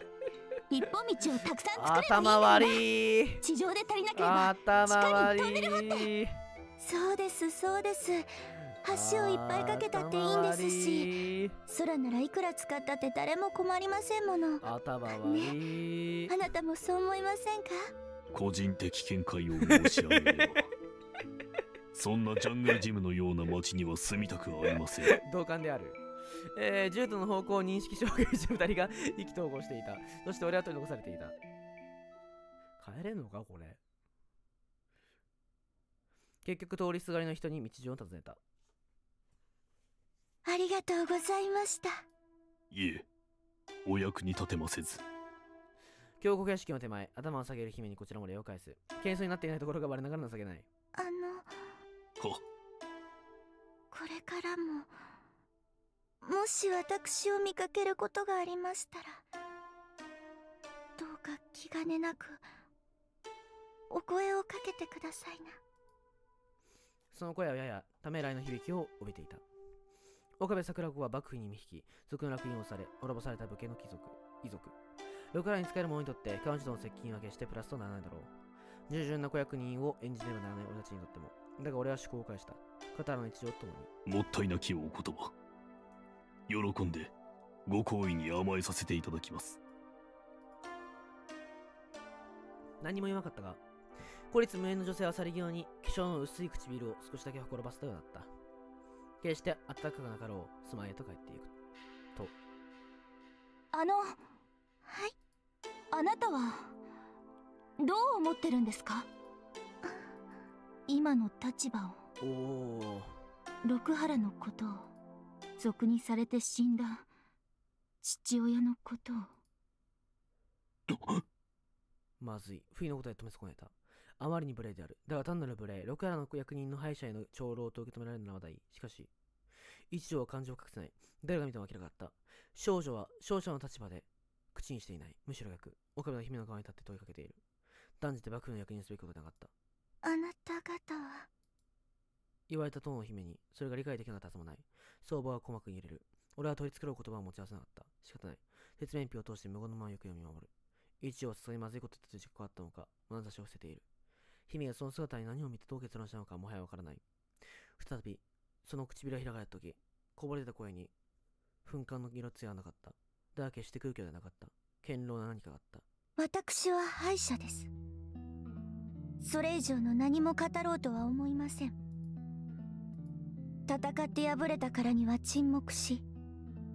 B: い。一本道をたくさん作ればいい
A: 頭悪い。
B: 地上で足りなければ地下にトンネル掘
A: い。
B: そうですそうです橋をいっぱいかけたっていいんですし空ならいくら使ったって誰も困りませんもの。
A: 頭悪い、
B: あなたもそう思いませんか？
C: 個人的見解を申し上げればそんなジャングルジムのような街には住みたくありません。
A: 同感である。えー、ジュートの方向認識障害者2人が意気投合していた。そして俺は取り残されていた。帰れんのかこれ。結局通りすがりの人に道順を尋ねた
B: ありがとうございました。
C: いえお役に立てませず。
A: 峡谷屋敷の手前頭を下げる姫にこちらも礼を返す。謙遜になっていないところがバレながら情けない。
B: あの
C: は
B: これからももし私を見かけることがありましたらどうか気兼ねなくお声をかけてくださいな。
A: その声はややためらいの響きを帯びていた岡部桜子は幕府に見引き賊の烙印をされ滅ぼされた武家の貴族遺族。六らに使える者にとって彼女との接近は決してプラスとならないだろう。従順な子役人を演じねばならない俺たちにとってもだが俺は思考を返した。カタラの日常とともに。
C: もったいなきお言葉。喜んでご好意に甘えさせていただきます。
A: 何も言わなかったが孤立無縁の女性は去り際に化粧の薄い唇を少しだけほころばせたようだった決して暖かくなかろう住まいへと帰っていく。
B: あのはい。あなたはどう思ってるんですか？今の立場を。
A: おお
B: 六原のことを俗にされて死んだ父親のことを。
A: まずい。不意のことで止め損ねたあまりに無礼である。だが単なる無礼六原の役人の敗者への長老と受け止められるのは大しかし一条は感情を隠せない。誰が見ても明らかだった。少女は勝者の立場で口にしていない。むしろ逆。岡部の姫の側に立って問いかけている。断じて幕府の役人すべきことでなかった。
B: あなた方は？
A: 言われたトーンの姫にそれが理解できなかったはずもない。相場は鼓膜に入れる。俺は取り繕う言葉を持ち合わせなかった。仕方ない。説明皮を通して無言のまま行方を見守る。一応さすがにまずいこと言ったと自覚があったのか眼差しを伏せている姫がその姿に何を見てどう結論したのかもはやわからない。再びその唇が開かれた時こぼれた声に噴火の色艶はなかった。だが決して空虚ではなかった。堅牢な何かがあった。
B: 私は敗者です。それ以上の何も語ろうとは思いません。戦って敗れたからには沈黙し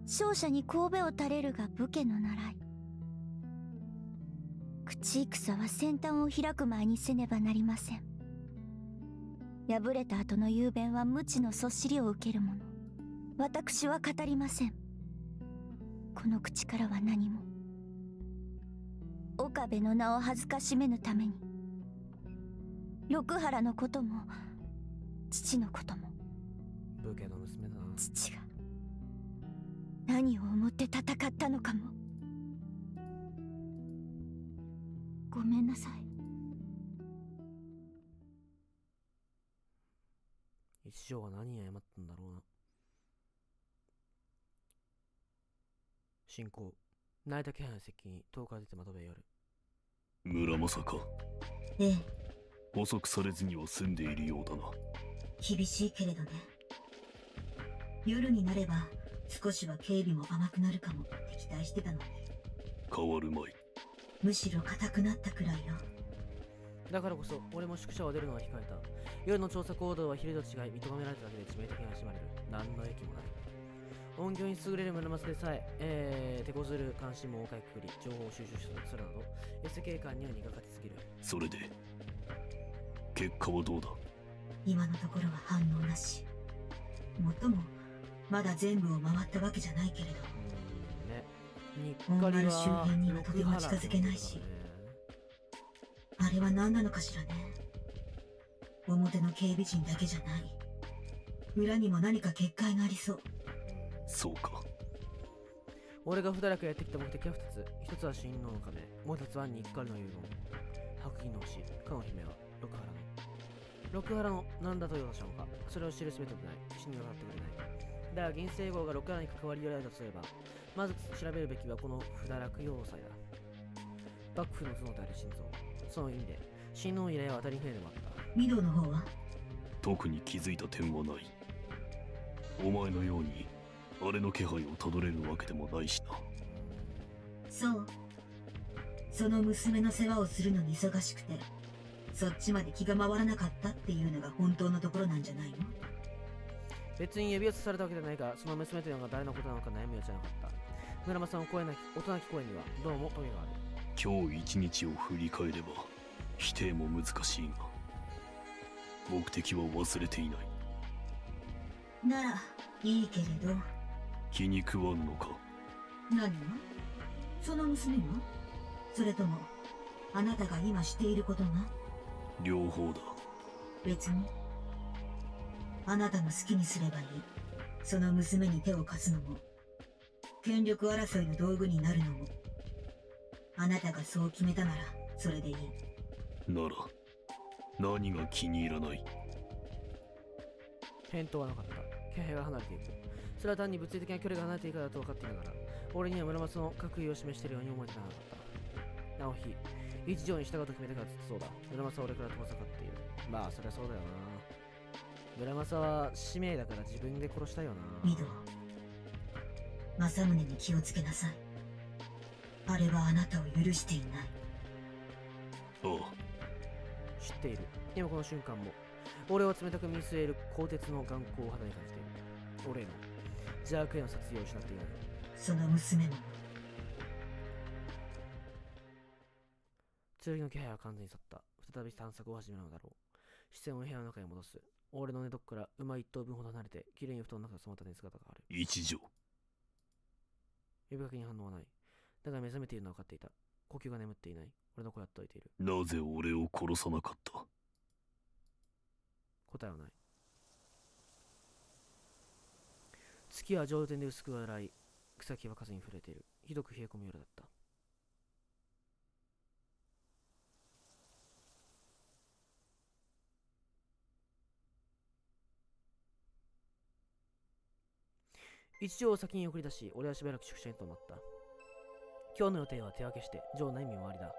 B: 勝者に神戸を垂れるが武家の習い。口戦は先端を開く前にせねばなりません。敗れた後の雄弁は無知のそっしりを受けるもの。私は語りません。この口からは何も。岡部の名を恥ずかしめぬために。六原のことも父のことも。父が何を思って戦ったのかもごめんなさい。
A: 一条は何に謝ったんだろうな。進行。泣いた気配の席に遠くから出て窓辺へ寄る。
C: 村正か。
H: ええ。
C: 捕捉されずには済んでいるようだな。
H: 厳しいけれどね。夜になれば少しは警備も甘くなるかもって期待してたのに
C: 変わるまい
H: むしろ硬くなったくらいよ
A: だからこそ俺も宿舎を出るのは控えた。夜の調査行動は昼と違い認められただけで致命的に怪しまれる何の益もない。音響に優れる村松でさええー、手こずる関心も多かいくくり情報を収集するなど SK 間には苦がちすぎる。
C: それで結果はどうだ？
H: 今のところは反応なし。もっともまだ全部を回ったわけじゃないけれど
A: うーんねにっ
H: 本丸周
A: は
H: 辺にはとても近づけないし。あれは何なのかしらね。表の警備陣だけじゃない。裏にも何か結界がありそう。
C: そうか。
A: 俺が普段くやってきた目的は2つ。1つは神王の壁もう1つは日課の遺言。白銀の星。かの姫は六原の。六原の何だと言うのでしょうか。それを知るすべてもない死に渡ってくれないだが銀星号が六原に関わりをられたとすればまず調べるべきはこの不堕落要塞だ幕府の頭脳である心臓その意味で神王依頼は当たり前でもあった。
H: 御堂の方は？
C: 特に気づいた点はない。お前のようにあれの気配をたどれるわけでもないしな。
H: そう。その娘の世話をするのに忙しくてそっちまで気が回らなかったっていうのが本当のところなんじゃないの？
A: 別に指輪さされたわけじゃないがその娘というのが誰のことなのか悩みはじゃなかった。村間さんの声なき音なき声にはどうもトゲがある。
C: 今日一日を振り返れば否定も難しいが目的は忘れていない。
H: ならいいけれど。
C: 気に食わんのか？
H: 何が？その娘が？それともあなたが今していることが？
C: 両方だ。
H: 別にあなたの好きにすればいい。その娘に手を貸すのも権力争いの道具になるのもあなたがそう決めたならそれでいい。
C: なら何が気に入らない？
A: 返答はなかった。気配が離れていく。それは単に物理的な距離が離れているからだと分かっていながら俺には村松の覚意を示しているように思えてなかった。直日一条に従うと決めてからずっとそうだ。村松は俺から遠ざかっている。まあそりゃそうだよな村正は使命だから自分で殺したよな。
H: ミド政宗に気をつけなさい。あれはあなたを許していない。
C: ああ
A: 知っている。今この瞬間も。俺を冷たく見据える鋼鉄の眼光を肌に感じている。俺への。邪悪への殺意を失っていない。
H: その娘も。
A: 剣の気配は完全に去った。再び探索を始めるのだろう。視線を部屋の中に戻す俺の寝床から馬一頭分ほど離れて綺麗に布団の中に染まった寝姿がある。
C: 一条。
A: 呼びかけに反応はないだが目覚めているのは分かっていた。呼吸が眠っていない。俺の声は届いている。
C: なぜ俺を殺さなかった？
A: 答えはない。月は上天で薄く笑い草木は風に触れている。ひどく冷え込む夜だった一条を先に送り出し俺はしばらく宿舎にとなった今日の予定は手分けして城内見回りだ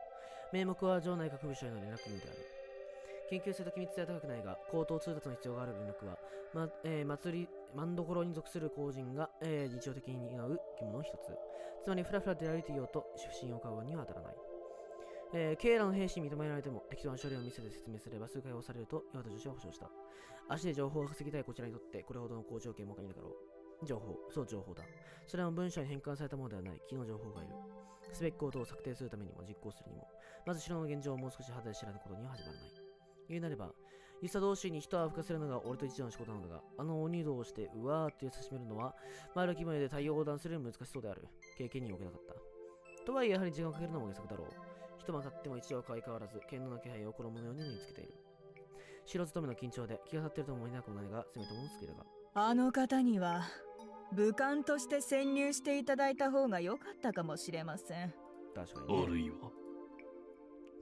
A: 名目は城内閣部署への連絡入である研究すると機密性は高くないが、口頭通達の必要がある連絡は、まえー、祭り、万所に属する公人が、えー、日常的に担う着物の一つ。つまり、フラフラでられていようと、出身を買うには当たらない。えー、ケイラの兵士に認められても、適当な書類を見せて説明すれば数回押されると、岩田女子は保証した。足で情報を稼ぎたいこちらにとって、これほどの好条件も限りだろう。情報、そう情報だ。それは文章に変換されたものではない、木の情報がいる。すべきことを策定するためにも実行するにも、まず城の現状をもう少し肌で知らぬことには始まらない。言うなれば、遊佐同士に人を吹かせるのが俺と一条の仕事なのだが、あの鬼道をしてうわーって差しめるのは、丸木まで太陽横断するに難しそうである。経験に置けなかった。とはいえ、やはり時間をかけるのも下策だろう。一晩経っても一応相変わらず、剣の気配を衣のように縫い付けている。城勤めの緊張で気が立っていると思いなくもないが、せめてもの救いだが。
F: あの方には、武官として潜入していただいた方が良かったかもしれません。
A: 確かに、ね。
C: あるいは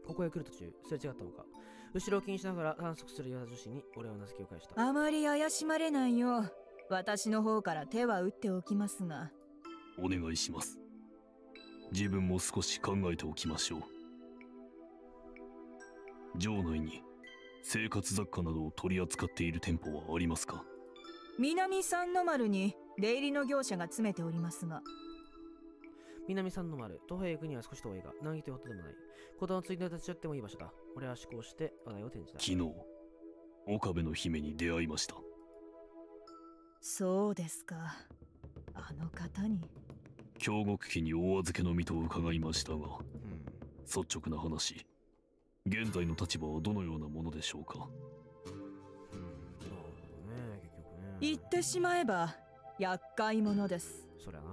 A: ここへ来る途中、すれ違ったのか。後ろを気にしながら観測する岩田女子に俺は名付けを返した。
F: あまり怪しまれないよう、私の方から手は打っておきますが。
C: お願いします自分も少し考えておきましょう城内に生活雑貨などを取り扱っている店舗はありますか？
F: 南三の丸に出入りの業者が詰めておりますが
A: 南三の丸、東平国は少し遠いが、何というほどでもない。ことのついで立ち寄ってもいい場所だ。俺は思考して話題を転じた。
C: 昨日岡部の姫に出会いました
F: そうですかあの方に
C: 京極家にお預けの身と伺いましたが
A: うん。
C: 率直な話現在の立場はどのようなものでしょうか？
A: うん。ね、結局ね。
F: 言ってしまえば厄介者です。
A: そりゃな。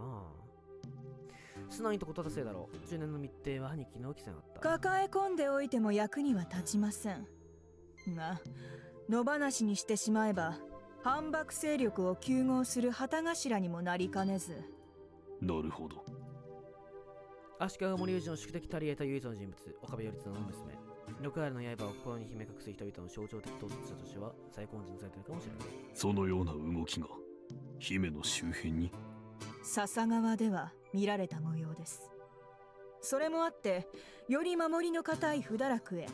A: 素直にとことたせいだろ。う。10年の密偵は兄貴の規制があった。
F: 抱え込んでおいても役には立ちません。が野放しにしてしまえば反幕勢力を糾合する旗頭にもなりかねず。
C: なるほど。
A: 足利森氏の宿敵たり得た唯一の人物岡部頼綱の娘。六原の刃を心に秘め隠す人々の象徴的統率者としては最高人されているかもしれない。
C: そのような動きが姫の周辺に。
F: 笹川では見られた模様です。それもあってより守りの固い不堕落へ。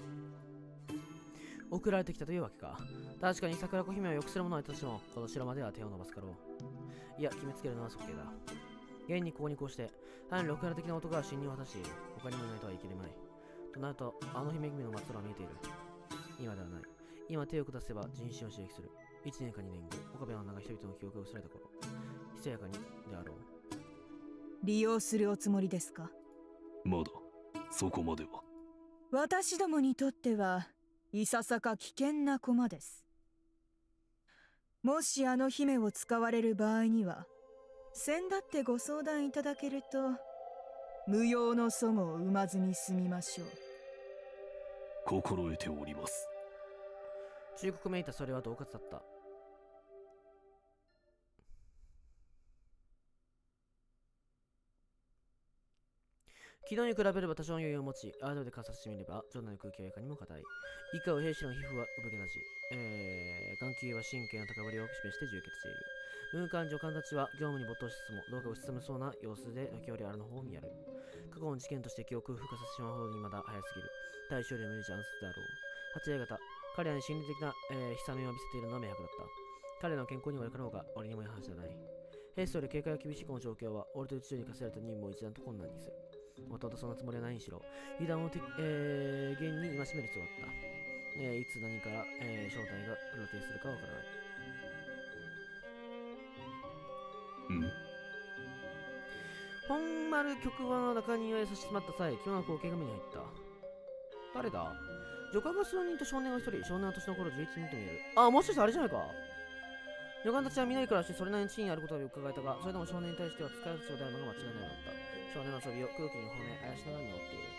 A: 送られてきたというわけか。確かに桜子姫をよくする者はいたとしてもこの城までは手を伸ばすかろう。いや決めつけるのは即計だ。現にここにこうして単に六原的な男が侵入を果たしている他にもいないとは言い切れまい。となるとあの姫君の末路は見えている。今ではない。今手を下せば人心を刺激する1年か2年後岡部の名が人々の記憶が薄れた頃ひそやかにであろう。
F: 利用するおつもりですか？
C: まだそこまでは。
F: 私どもにとってはいささか危険な駒です。もしあの姫を使われる場合には先だってご相談いただけると無用の祖母を生まずに済みましょう。
C: 心得ております。
A: 忠告めいたそれは恫喝だった昨日に比べれば多少の余裕を持ち、改めて観察してみれば、場内の空気はいかにも硬い。以下は兵士の皮膚は産毛なし、えー、眼球は神経の高ぶりを示して充血している。文官女官たちは業務に没頭しつつも、どうか押し進めそうな様子で時折あるの方を見やる。過去の事件として記憶を風化させてしまうほどにまだ早すぎる。大将より無理じゃ暗殺であろう。八重型、彼らに心理的な、えー、悲惨を見せているのは明白だった。彼らの健康に悪かろうが、俺にもいい話じゃない。兵士より警戒が厳しいこの状況は、俺と宇宙に課せられた任務を一段と困難にする。もともとそんなつもりはないにしろ、油断をて、えー、現に戒める必要があった。えー、いつ何から、えー、正体が露呈するかわからない。
C: うん？
A: 本丸局場の中庭へ差し迫った際、奇妙な光景が目に入った。誰だ？女官が数人と少年が一人、少年は年の頃11人と見える。あ、もしかしてあれじゃないか女官たちは南からしてそれなりに地位にあることを伺えたが、それでも少年に対しては使い口をであるのが間違いないのだった。少年の遊びを空気に褒め、あやしながら見守っている。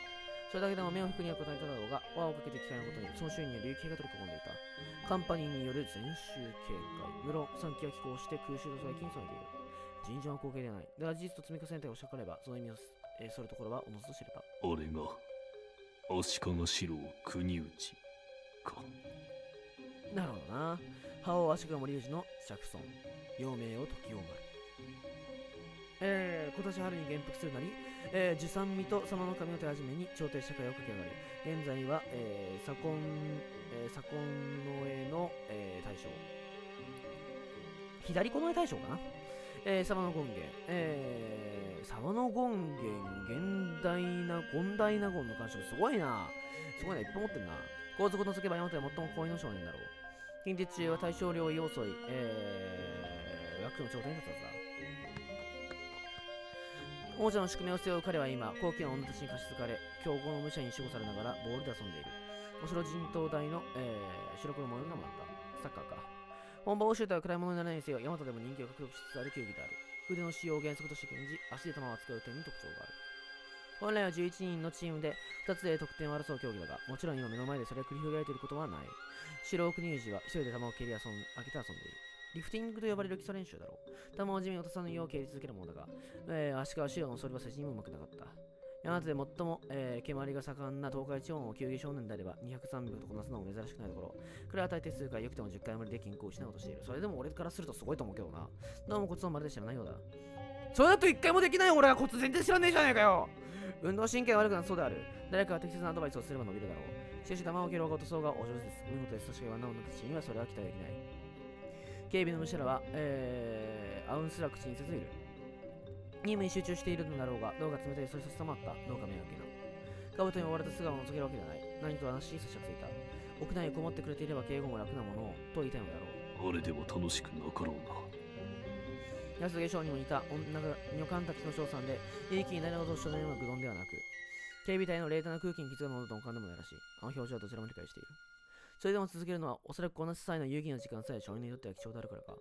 A: それだけでも目を引くには答えただろうが、輪をかけて機会のことに、その周囲には流気が取り囲んでいた。カンパニーによる全集警戒。無論、三機は寄港して空襲と最近備えている。尋常な光景ではない。だが事実と積み重ねたがおっしゃかれば、その意味を、えー、それところはおのずと知れた。
C: あれが足利四郎国内か
A: なるほどな。覇王足利森氏の着尊。陽明を時を丸。えー、今年春に元服するなり、えー、受産身と様の神を手始めに朝廷社会を駆け上がり、現在は、えー、左近、えー、左近の絵の、えー、大将。左近の絵大将かな？えー、サバの権現、えー、サバの権現、現代な、権代納言の感触、すごいな。すごいな、いっぱい持ってんな。皇族のけば山本は最も高位の少年だろう。近日中は大正領要塞、えー、学の頂点に立つはずだ。王者の宿命を背負う彼は今、高貴な女たちに貸し付かれ、強豪の武者に守護されながらボールで遊んでいる。お城人頭大の、えー、白黒模様が回った。サッカーか。本場欧州とは暗いものにならないにせよ、大和でも人気を獲得しつつある球技である。腕の使用を原則として禁じ、足で球を扱う点に特徴がある。本来は11人のチームで2つで得点を争う競技だが、もちろん今目の前でそれを繰り広げられていることはない。白奥乳児は一人で球を蹴り遊ん、開けて遊んでいる。リフティングと呼ばれる基礎練習だろう。球を地面に落とさぬよう蹴り続けるものだが、えー、足利白のそれは筋にもうまくなかった。山手で最も、えー、蹴回りが盛んな東海地方の球技少年であれば200、300とこなすのも珍しくないところ。これは大抵数回よくても10回無理で均衡を失おうとしている。それでも俺からするとすごいと思うけどな。どうもコツをまるで知らないようだ。それだと1回もできない俺はコツ全然知らねえじゃねえかよ運動神経悪くなそうである。誰かが適切なアドバイスをすれば伸びるだろう。しかし、球を蹴ろうが落とそうがお上手です。見事です。確かに女女たちにはそれは期待できない。警備の武者らは、えー、アウンスラ口にせずいる。任務に集中しているのだろうが、どうか冷たいそれさせたまった。どうか迷惑な。兜に追われた素顔を覗けるわけではない。何と話し差しがついた。屋内にこもってくれていれば敬語も楽なものを、と言いたいのだろう。
C: あれでは楽しくなかろうな
A: 安毛将にも似た女が女官たちの称賛で、いい気になるほど少年は愚鈍ではなく、警備隊の冷淡な空気に気づくものと他でもないらしい。あの表情はどちらも理解している。それでも続けるのは、おそらくこんな些細な有意義な時間さえ少年にとっては貴重であるからか。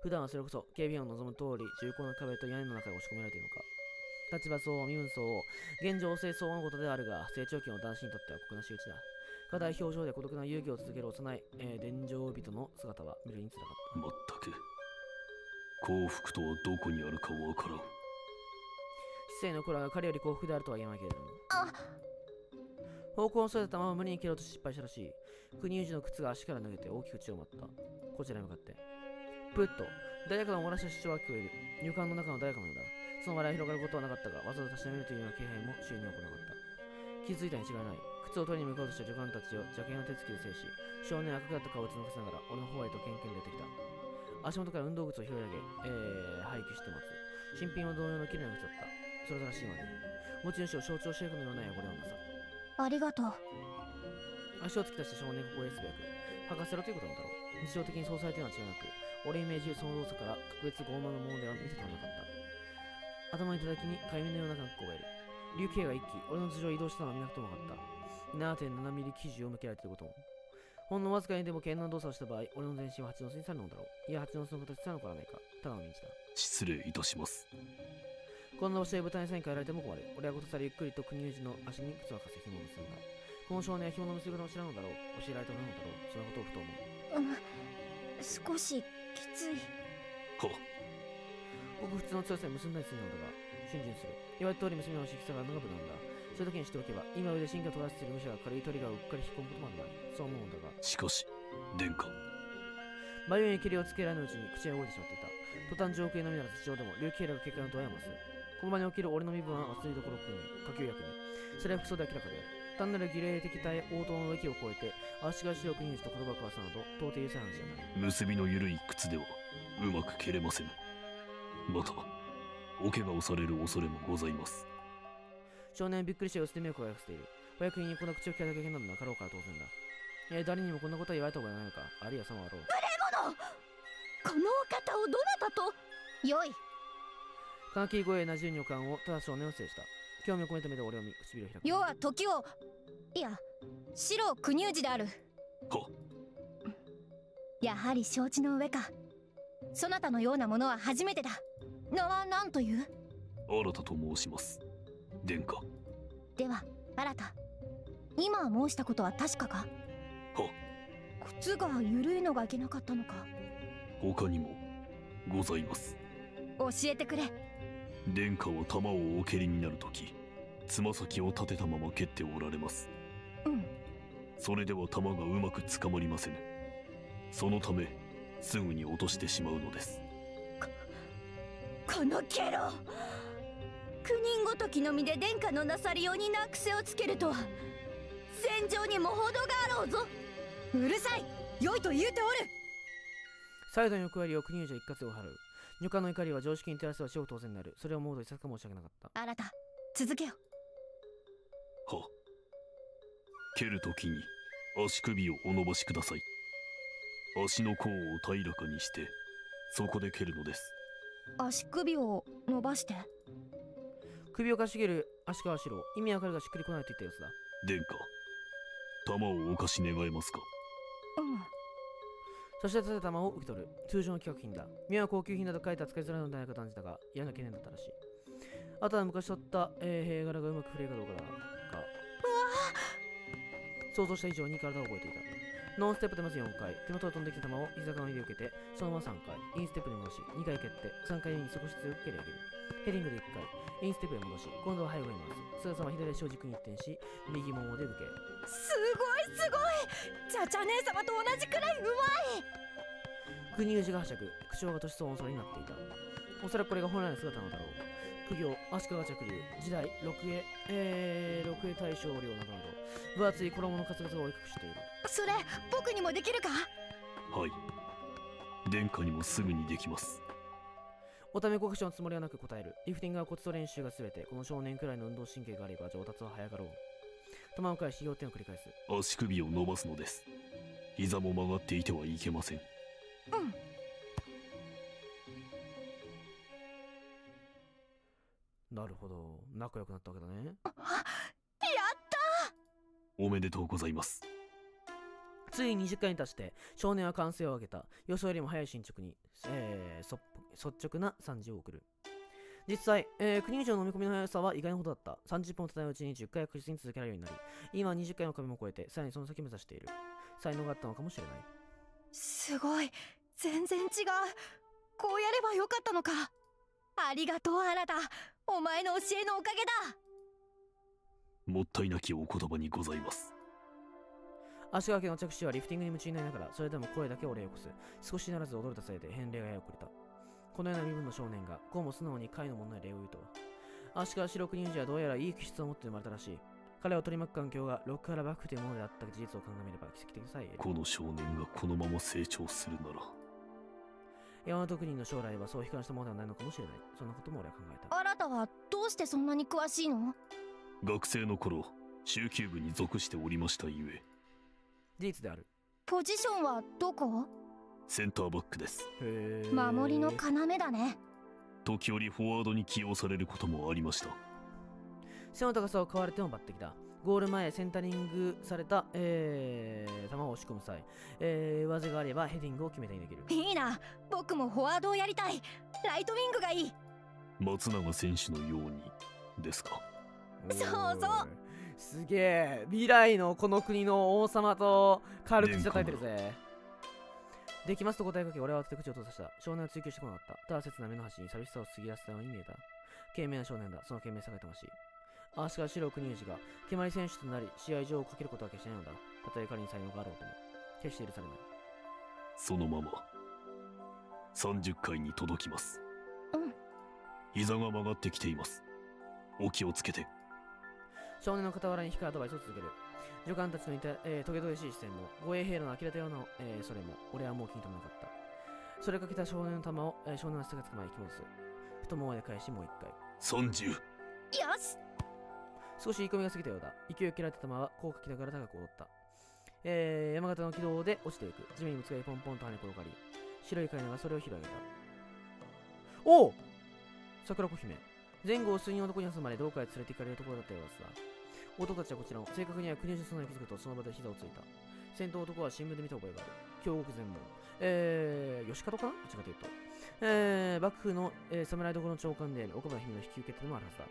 A: 普段はそれこそ、警備員を望む通り、重厚な壁と屋根の中に押し込められているのか。立場相応、身分相応、現状性相応のことであるが、成長期の男子にとっては酷な仕打ちだ。硬い表情で孤独な遊戯を続ける幼い、えー、伝承人の姿は見るにつらかった。
C: まったく幸福とはどこにあるかわからん
A: 生の頃は彼より幸福であるとは言えないけれども
B: あ
A: 方向をそれたまま無理に蹴ろうと失敗したらしい国有児の靴が足から脱げて大きく宙を舞った。こちらに向かって。プッと。誰かの漏らした主張は聞こえる入管の中の誰かのようだ。その笑い広がることはなかったがわざわざたしなめるというような気配も周囲には来なかった。気づいたに違いない。靴を取りに向かうとした助官たちを邪険な手つきで制し少年は赤くなった顔をつむかせながら俺の方へとケンケン出てきた。足元から運動靴を拾い上げ、えー、廃棄して待つ。新品は同様の綺麗な靴だった。それらしいまで。持ち主を象徴していくのような汚れをなさ。
B: ありがとう。
A: 足を突き出して少年ここへすべく履かせろということなん。だろう日常的にそうされているのは違いなく俺イメージその動作から特別傲慢なものでは見せてはなかった頭に叩きにかゆみのような感覚を得る竜形が一気俺の頭上を移動したのは見なくても分かった7.7ミリ記事を向けられていることもほん。のわずかにでも険な動作をした場合俺の全身は蜂の巣に去るのだろういや蜂の巣の形さえ残らないかただの道だ
C: 失礼いたします
A: こん。な場所で舞台にサイン変えられても困る俺はことさりゆっくりと国有児の足に靴を履かせ紐を結ん。だこの少年は紐の結び方を知らん。のだろう教えられておらんのだろうそのことをふと思う。
B: うん少しきつい。
C: は
A: ごく普通の強さに結んだりするのだが瞬順する。言われた通り結びの色さが長くなるんだそういう時にしておけば今腕進化を取らせている武者が軽いトリガーをうっかり引っ込むこともあるまいそう思うんだが
C: しかし殿下
A: バイオに蹴りをつけられぬうちに口が動いてしまっていた。途端上空のみなら地上でも竜騎兵らが警戒の度合いを増す。この場に起きる俺の身分は忘れどころくに下級役に。それは服装で明らかである。単なる儀礼的対応答の域を超えて足が白くにと言葉を交わすなど到底許せない話じゃない。
C: 結びの緩い靴ではうまく蹴れませぬ。またお怪我をされる恐れもございます。
A: 少年はびっくりして寄せて目を輝かせている。お役人にこんな口を聞かれた経験などなかろうから当然だ。えー誰にもこんなことは言われた覚えはないのか。あるいはさもあろう。
B: この!お方をどなたと!よい。
A: カナキー声なじる女官をただ少年を制した興味を込めた目で俺を見唇を開く。
B: 世は時をいや白国有寺である。
C: は
B: やはり承知の上か。そなたのようなものは初めてだ。名は何という？
C: 新たと申します。殿下。
B: では新た。今申したことは確かか？
C: は
B: 靴が緩いのがいけなかったのか？
C: 他にもございます。
B: 教えてくれ。
C: 殿下は玉をお蹴りになるときつま先を立てたまま蹴っておられます。
B: うん。
C: それでは玉がうまく捕まりませぬ。そのためすぐに落としてしまうのです。
B: このケロ。九人ごときのみで殿下のなさりようにな癖をつけるとは。戦場にも程があろうぞ。うるさい。良いと言うておる。
A: 再度の役割を国有じゃ一括で払う女官の怒りは常識に照らせば至極当然になる。それを思うといささか申し訳なかった。
B: 新た続けよ
C: は蹴るときに足首をお伸ばしください。足の甲を平らかにしてそこで蹴るのです。
B: 足首を伸ばして。
A: 首をかしげる足川四郎。意味わかるがしっくりこないといった様子だ。
C: 殿下玉をお貸し願えますか？
B: うん。
A: そして立てた玉を受け取る。通常の企画品だ。宮は高級品だと書いて扱いづらいのではないかと感じたが嫌な懸念だったらしい。あとは昔取った、えー、塀柄がうまく触れるかどうかだが想像した以上に体を覚えていた。ノンステップでまず4回。手元を飛んできた球を膝側にで受けてそのまま3回。インステップで戻し2回蹴って3回に少し強く蹴り上げる。ヘディングで1回。インステップで戻し今度は背後に回す。すぐさま左足を軸に一転し右ももで受け
B: すごいすごい！チャチャ姉様と同じくらいうまい！
A: 国有地がはしゃぐ口調が年相応の空になっていた。おそらくこれが本来の姿なのだろう苦行足利着流時代六栄えー、六栄大将領などなど分厚い衣のカツカツが追い隠している。
B: それ僕にもできるか？
C: はい。殿下にもすぐにできます。
A: おため国書のつもりはなく答える。リフティングはコツと練習が全て。この少年くらいの運動神経があれば上達は早かろう。球を返し要点を繰り返す。
C: 足首を伸ばすのです。膝も曲がっていてはいけません。
B: うん
A: なるほど。仲良くなったわけだね。
B: やっ
C: おめでとうございます。
A: ついに20回に達して少年は歓声を上げた。予想よりも早い進捗に、えー、そ率直な賛辞を送る。実際、えー、国以上の飲み込みの速さは意外なほどだった。30分を漂ううちに10回確実に続けられるようになり今は20回の壁も超えてさらにその先を目指している。才能があったのかもしれない。
B: すごい。全然違う。こうやればよかったのか。ありがとうあなたお前の教えのおかげだ
C: もったいなきお言葉にございます
A: 足掛けの着手はリフティングに夢中になりながら、それでも声だけを礼を起こす。少しならず驚いたせいで返礼がや遅れた。このような身分の少年が、こうも素直に会の者に礼を言うとは。足利白国氏はどうやらいい気質を持って生まれたらしい。彼を取り巻く環境がロックから幕府というものであった事実を鑑みれば奇跡的さえ
C: この少年がこのまま成長するなら
A: 山本国の将来はそう悲観したものではないのかもしれない。そんなことも俺は考え
B: た。あなたはどうしてそんなに詳しいの？
C: 学生の頃中級部に属しておりましたゆえ。
A: 事実である。
B: ポジションはどこ？
C: センターバックです。
B: 守りの要だね。
C: 時折フォワードに起用されることもありました。
A: 背の高さを買われても抜擢だ。ゴール前、センタリングされた、えー、球を押し込む際、えー、上背があればヘディングを決めてできる。
B: いいな、僕もフォワードをやりたい。ライトウィングがいい。
C: 松永選手のようにですか？
B: そうそう。
A: すげえ、未来のこの国の王様と軽口叩いてるぜ。できますと答えかけ、俺は手口を閉ざした。少年は追求してこなかった。ただ切な目の端に寂しさを過ぎ出したように見えた。懸命な少年だ。その懸命さが魂。足利白国氏が決まり選手となり試合上をかけることは決してないのだ。たとえ彼に才能があろうとも、決して許されない。
C: そのまま、30回に届きます。
B: うん。
C: 膝が曲がってきています。お気をつけて。
A: 少年の傍らに光るアドバイスを続ける。助官たちのいた、えー、トゲトゲしい視線も、護衛兵の呆れたような、えー、それも、俺はもう気に留めなかった。それかけた少年の弾を、えー、少年の足がつく前に引き戻す。太ももで返しもう一回。
C: 30。よ
B: し
A: 少し言い込みが過ぎたようだ。勢いを切られた球は、こうかきながら高く踊った。えー、山形の軌道で落ちていく。地面にぶつかりポンポンと跳ね転がり、白い貝がそれを拾い上げた。おお桜子姫。前後を数人男に挟まれ、どうかへ連れて行かれるところだったようですが、男たちはこちらを、正確には国吉そのに気づくと、その場で膝をついた。戦闘男は新聞で見た覚えがある。京極全門。えー、吉門かな?どっちかというと。えー、幕府の、えー、侍どころの長官である岡村姫の引き受け手でもあるはずだ。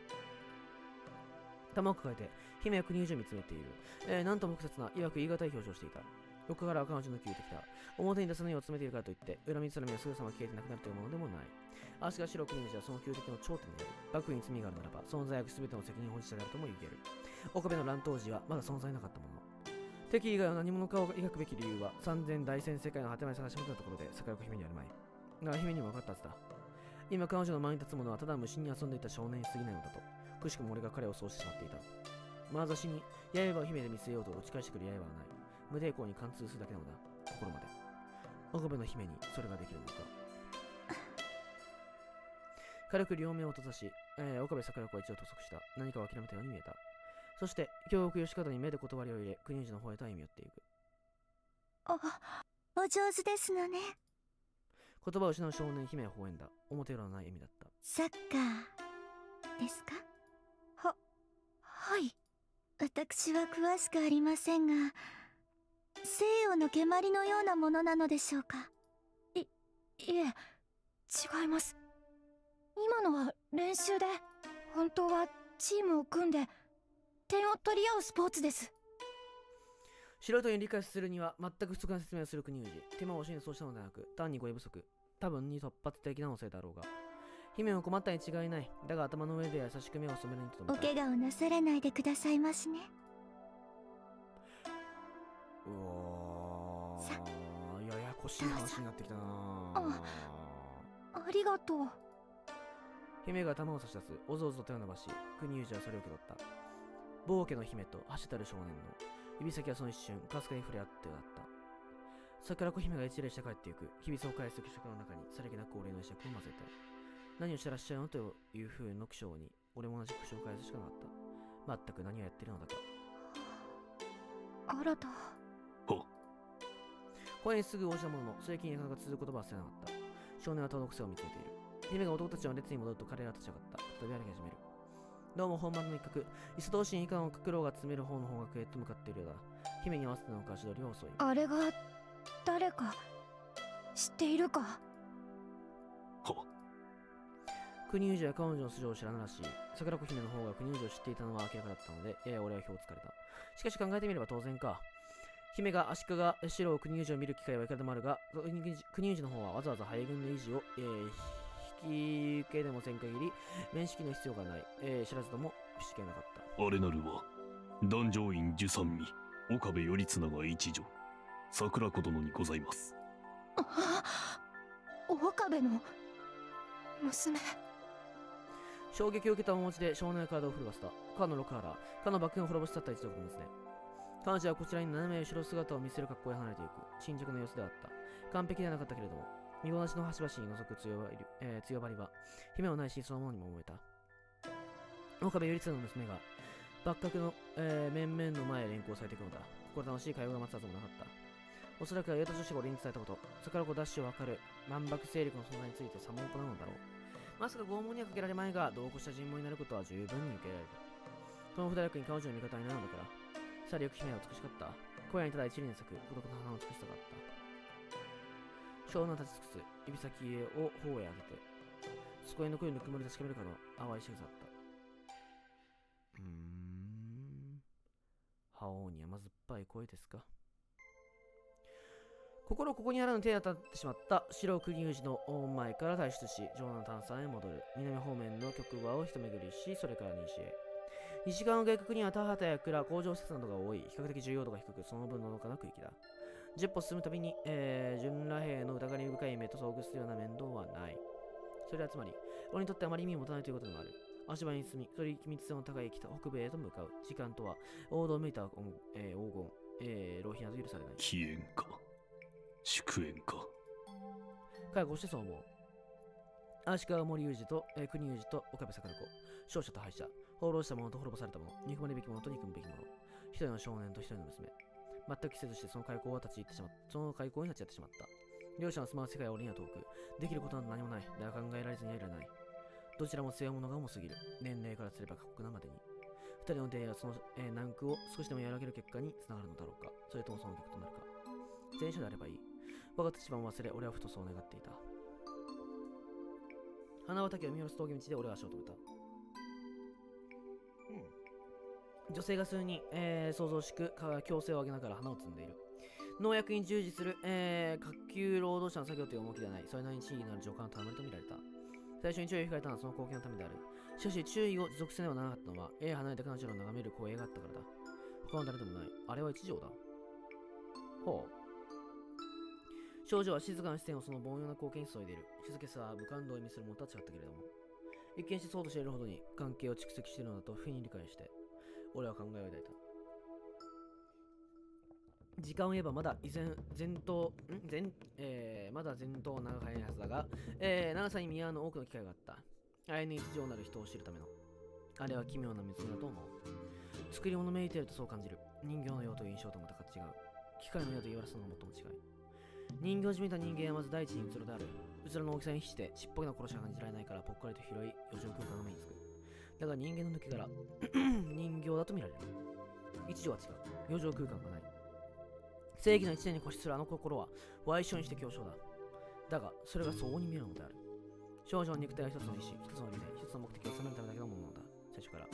A: 玉を抱えて、姫は国以上見つめている。えー、なんとも複雑な、曰く言い難い表情をしていた。横から彼女の消えてきた。表に出さないを詰めているからといって、恨みつらみはすぐさま消えてなくなるというものでもない。足が白く忍者はその旧敵の頂点である。幕府に罪があるならば、存在悪すべての責任保持者であるとも言える。岡部の乱闘時はまだ存在なかったもの。敵以外は何者かを描くべき理由は、三千大戦世界の果てまで探し求めたところで、桜子姫にあるまい。だが姫にも分かったはずだ。今彼女の前に立つ者はただ無心に遊んでいた少年に過ぎないのだと。くしくも俺が彼をそうしてしまっていた。眼差しに刃を姫で見せようと打ち返してくる刃はない。無抵抗に貫通するだけなのだ。心まで。岡部の姫にそれができるのか。軽く両目を閉ざし、えー、岡部桜子は一度加速した。何かを諦めたように見えた。そして、京極吉方に目で断りを入れ、国内の方へと歩み寄っていく。
B: あ、お上手ですのね。
A: 言葉を失う少年姫は微笑んだ。表裏のない笑みだった。
B: サッカーですか？は、はい。私は詳しくありませんが、西洋の蹴鞠のようなものなのでしょうか？い、いえ、違います。今のは練習で、本当はチームを組んで、点を取り合うスポーツです。
A: 素人に理解するには全く不足な説明をする国有事。手間を真そうしたのではなく、単に語彙不足。多分に突発的なのせいだろうが。姫も困ったに違いない。だが頭の上で優しく目を染めるにと
B: お怪我をなさらないでくださいましね。
A: うわややこしい話になってきたな
B: あありがとう。
A: 姫が頭を差し出す。おぞおぞと手を伸ばし、国有事はそれを受け取った。暴家の姫と走ったる少年の指先はその一瞬、かすかに触れ合ってだった。桜子姫が一礼して帰っていく。日々を返す食の中にさりげなく俺の石を混ぜて。何をしてらっしゃるのという風の苦笑に、俺も同じ苦笑を返すしかなかった。全く何をやってるのだか。
B: あらた。
C: は
A: 声にすぐ応じたものの、正規になかなか続く言葉はせなかった。少年は遠く癖を見つめている。姫が男たちの列に戻ると彼らは立ち上がった。飛び歩き始める。どうも本番の一角、椅子同士に以下の苦労が詰める方の方角へと向かっているようだ。姫に合わせたのか足取りは遅い。
B: あれが、誰か、知っているか？
A: 国有や彼女の素性を知らないらしい。桜子姫の方が国有を知っていたのは明らかだったので、やや俺は票をつかれた。しかし考えてみれば当然か。姫が足利白を国有を見る機会はいくらでもあるが、国有の方はわざわざ敗軍の維持を、えー、き系でもせん限り面識の必要がない、えー、知らずとも不思議はなかった
C: あれなるは壇上院十三味岡部頼綱が一女桜子殿にございます
B: 岡部の娘
A: 衝撃を受けた面持ちで少年の体を震わせた。かの六原かの幕府を滅ぼし去った一族の娘。彼女はこちらに斜め後ろ姿を見せる格好で離れていく。新宿の様子であった。完璧ではなかったけれども見ごなしの端々に覗く強ばり,、えー、強ばりは姫のないしそのものにも思えた。岡部頼綱の娘が幕閣の、えー、面々の前へ連行されていくのだ。心楽しい会話が待つはずもなかった。おそらくは岩田女子が俺に伝えたこと。桜子ダッシュを図る万博勢力の存在について査問を行うのだろう。まさか拷問にはかけられまいが同行した尋問になることは十分に受けられる。この二役に彼女の味方になるのだから。さりよく姫は美しかった。荒野にただ一輪に咲く。孤独の花の美しさがあった。少年立ち尽くす。指先を頬へ当てて。そこへ残るぬくもり確かめるかの。淡い仕草だった。うーん。覇王に甘酸っぱい声ですか心ここにあらぬ手当たってしまった白国有事の前から退出し、城南炭酸へ戻る。南方面の局場を一巡りし、それから西へ。西側の外国には田畑や蔵、工場施設などが多い。比較的重要度が低く、その分のどかな区域だ。10歩進むたびに、えー、純羅兵の疑り深い目と遭遇するような面倒はない。それはつまり、俺にとってあまり意味を持たないということでもある。足場に進み、それ機密性の高い北北米へと向かう。時間とは、王道を向いた、えー、黄金、えー、浪費など許されない。
C: 起源か。祝宴か。
A: 介護してそう思う。足利森裕二と、えー、国裕二と岡部桜子。勝者と敗者。放浪した者と滅ぼされた者。憎まれべき者と憎むべき者。一人の少年と一人の娘。全くせずしてその開口は立ち入ってしまった。その開口に立ち会ってしまった。両者の住まう世界は俺には遠く。できることは何もない。だが考えられずにはいられない。どちらも背負うものが重すぎる。年齢からすれば過酷なまでに。二人の出会いはその、えー、難空を少しでも和らげる結果につながるのだろうか。それともその逆となるか。前者であればいい。我が立場を忘れ、俺はふとそう願っていた。花畑を見下ろす峠道で俺は足を止めた。うん、女性が数人、えー、想像しく強制を上げながら花を摘んでいる。農薬に従事する、えー、下級労働者の作業という重きではない。それなりに地位のある上官の頼まれと見られた。最初に注意を控えたのはその貢献のためである。しかし注意を持続せねばならなかったのは、絵離れた彼女の眺める光栄があったからだ。他は誰でもない。あれは一条だ。ほう。少女は静かな視線をその凡庸な光景に注いでいる。静けさは無感動を意味するものとは違ったけれども。一見してそうとしているほどに関係を蓄積しているのだと不意に理解して、俺は考えを抱いた。時間を言えばまだ依然、前頭、ん？前、えー、まだ前頭長早いはずだが、えー、長さに見合うの多くの機会があった。あえに一条なる人を知るための。あれは奇妙な水だと思う。作り物めいているとそう感じる。人形のようという印象とまた違う。機械のようと言われたのも最も違い。人形じみた人間はまず第一にうつろである。うつろの大きさに比してちっぽけな殺しが感じられないからぽっかりと広い余剰空間が目につく。だが人間の抜け殻、人形だと見られる。一条は違う。余剰空間がない。正義の一年に固執するあの心は、矮小にして強小だ。だが、それが相応に見えるのである。少女の肉体は一つの意志、一つの理念、一つの目的を収めるためだけのものなのだ。最初から。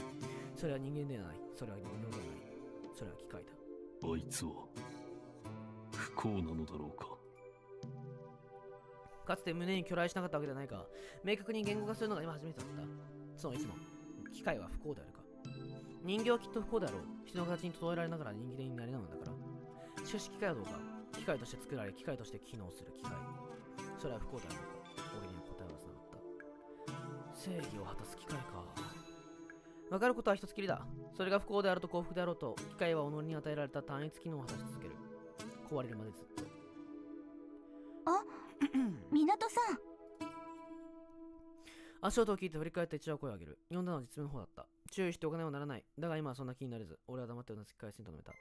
A: それは人間ではない。それは人形ではない。それは機械だ。
C: あいつは、不幸なのだろうか。
A: かつて胸に巨来しなかったわけではないが、明確に言語化するのが今初めてだった。その一問。機械は不幸であるか。人形はきっと不幸であろう。人の形に整えられながら人間になりながらだから。しかし機械はどうか。機械として作られ、機械として機能する機械。それは不幸であるのか。俺には答えはつながった。正義を果たす機械か。わかることは一つきりだ。それが不幸であると幸福であろうと、機械は己に与えられた単一機能を果たし続ける。壊れるまでずっと。
B: あ港さん
A: 足音を聞いて振り返って一応声を上げる。読んだのは実名の方だった。注意してお金はならない。だが今はそんな気になれず、俺は黙ってうなずき返しにとどめた。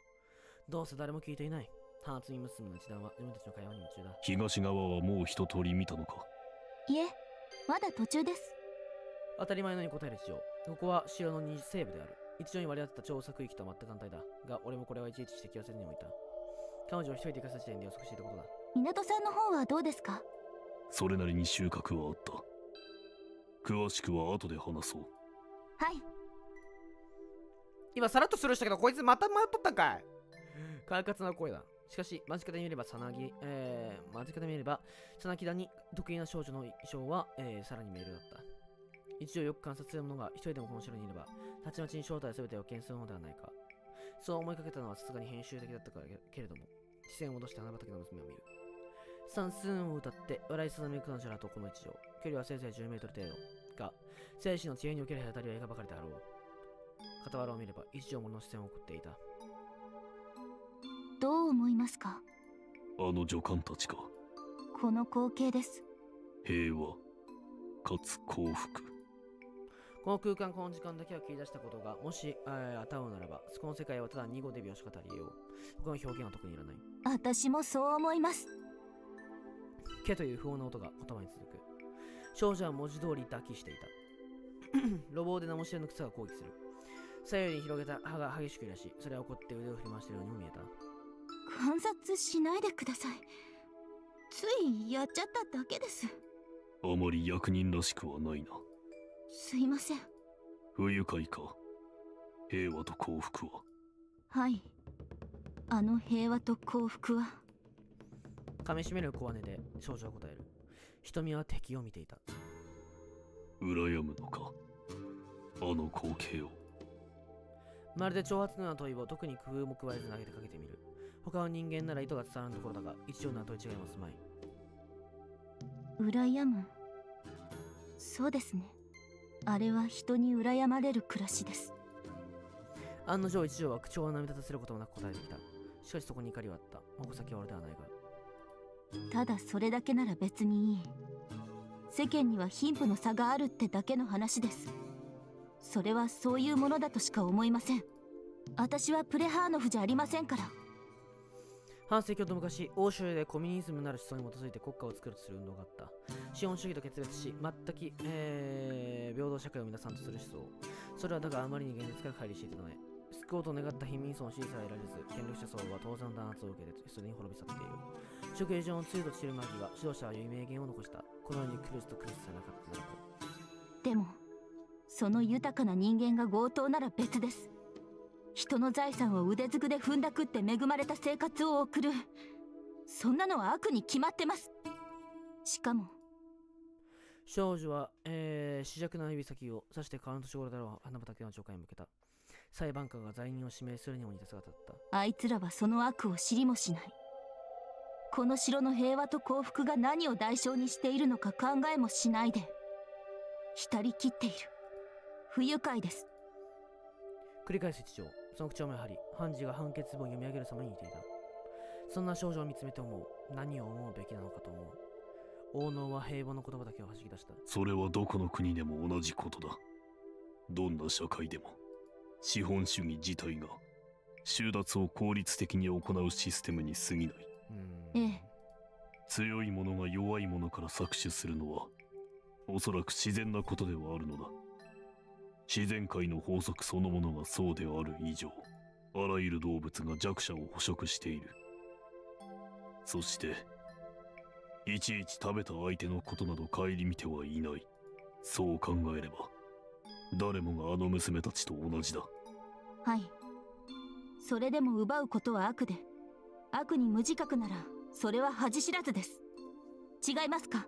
A: どうせ誰も聞いていない。ハーツに娘の一団は自分たちの会話に夢中だ。
C: 東側はもう一通り見たのか
B: いえ、まだ途中です。
A: 当たり前のように答える一応。ここは城の西西部である。一応に割り当てた調査区域とは全く反対だ。が、俺もこれはいちいち指摘はせずにおいた。彼女を一人で行かせた時点で予測していたことだ。
B: 港さんの方はどうですか？
C: それなりに収穫はあった。詳しくは後で話そう。
B: はい。
A: 今さらっとスルーしたけど、こいつまた迷っとったんかい快活な声だ。しかし、間近で見れば、さなぎ、えー、間近で見れば、さなぎだに得意な少女の衣装は、えー、さらにメールだった。一応よく観察する者が一人でもこの城にいれば、たちまちに正体全てを見するのではないか。そう思いかけたのはさすがに編集的だったからけれども、視線を戻して花畑の娘を見る。算数を歌って笑い定めくのじゃらとこの一条。距離はせいぜい10メートル程度。が、生死の知恵における隔たりは描かれてあろう。傍らを見れば一条もの視線を送っていた。
B: どう思いますか？
C: あの女官たちか。
B: この光景です。
C: 平和、かつ幸福。
A: この空間、この時間だけを切り出したことが、もし、えー、当たうならば、この世界はただ2語で描写語りよう。他の表現は特にいらない。
B: 私もそう思います。
A: けという不穏な音が言葉に続く。少女は文字通り抱きしていた。路傍で名も知らぬ草が抗議する。左右に広げた歯が激しく揺らし、それは怒って腕を振り回しているようにも見えた。
B: 観察しないでください。ついやっちゃっただけです。
C: あまり役人らしくはないな。
B: すいません。
C: 不愉快か。平和と幸福は。
B: はい。あの平和と幸福は。
A: 噛みしめる小姉で少女は答える。瞳は敵を見ていた。
C: 羨むのか？あの光景を。
A: まるで挑発のような問いを特に工夫も加えず投げてかけてみる。他の人間なら意図が伝わるところだが、一応の問い違いますまい。
B: 羨む？そうですね。あれは人に羨まれる暮らしです。
A: 案の定一条は口を涙立たせることもなく答えてきた。しかしそこに怒りはあった。矛先は俺ではないが。
B: ただそれだけなら別にいい。世間には貧富の差があるってだけの話です。それはそういうものだとしか思いません。私はプレハーノフじゃありませんから。
A: 半世紀ほど昔、欧州でコミュニズムなる思想に基づいて国家を作るとする運動があった。資本主義と決別し、全く、えー、平等社会を皆さんとする思想。それはだがあまりに現実から乖離していたため、救おうと願った貧民層の支持さえ得られず、権力者層は当然の弾圧を受けて、すでに滅び去っている。食事上の強いと散るマギは、指導者は有名言を残した。このように苦しと苦しさなかっただろ
B: う。でも、その豊かな人間が強盗なら別です。人の財産を腕ずくで踏んだくって恵まれた生活を送るそんなのは悪に決まってますしかも
A: 少女は、えー、紫弱な指先を刺して川の年頃だろう花畑の長官に向けた裁判官が罪人を指名するにも似た姿だった
B: あいつらはその悪を知りもしないこの城の平和と幸福が何を代償にしているのか考えもしないで浸りきっている不愉快です
A: 繰り返す一条その口調もやはり、判事が判決文を読み上げる様に似ていた。そんな少女を見つめて思う。何を思うべきなのかと思う。王能は平和の言葉だけを弾き出した。
C: それはどこの国でも同じことだ。どんな社会でも、資本主義自体が、収奪を効率的に行うシステムに過ぎない。
B: ええ。
C: 強い者が弱い者から搾取するのは、おそらく自然なことではあるのだ。自然界の法則そのものがそうである以上あらゆる動物が弱者を捕食している。そしていちいち食べた相手のことなど顧みてはいない。そう考えれば誰もがあの娘たちと同じだ。
B: はい。それでも奪うことは悪で悪に無自覚ならそれは恥知らずです。違いますか？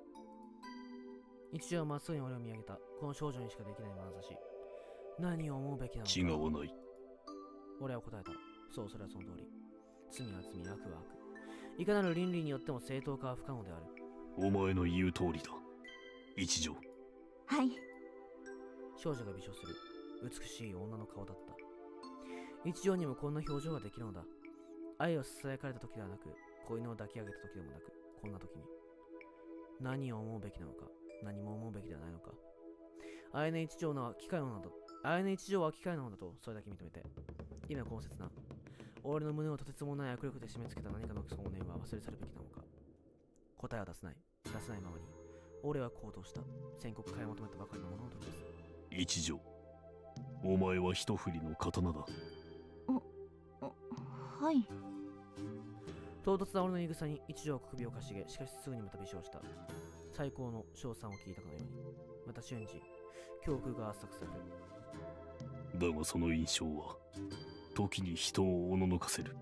A: 一応まっすぐに俺を見上げた。この少女にしかできない眼差し。何を思うべきなのか。
C: 違わない。
A: 俺は答えた。そうそれはその通り。罪は罪悪は悪。いかなる倫理によっても正当化は不可能である。
C: お前の言う通りだ。一条。
B: はい。
A: 少女が微笑する。美しい女の顔だった。一条にもこんな表情ができるのだ愛を囁かれた時ではなく子犬を抱き上げた時でもなくこんな時に。何を思うべきなのか何も思うべきではないのか。あやね一条の機械なのだあやね一条は機械なのだとそれだけ認めて。今この切な。俺の胸をとてつもない握力で締め付けた何かの少年は忘れ去るべきなのか。答えは出せない。出せないままに。俺は行動した。宣告買い求めたばかりのものを取り出す。
C: 一条。お前は一振りの刀だ。
B: はい。
A: 唐突な俺の言い草に一条は首をかしげしかしすぐにまた微笑した。最高の称賛を聞いたかのように。また瞬時教空が圧搾される。
C: だがその印象は時に人をおののかせる。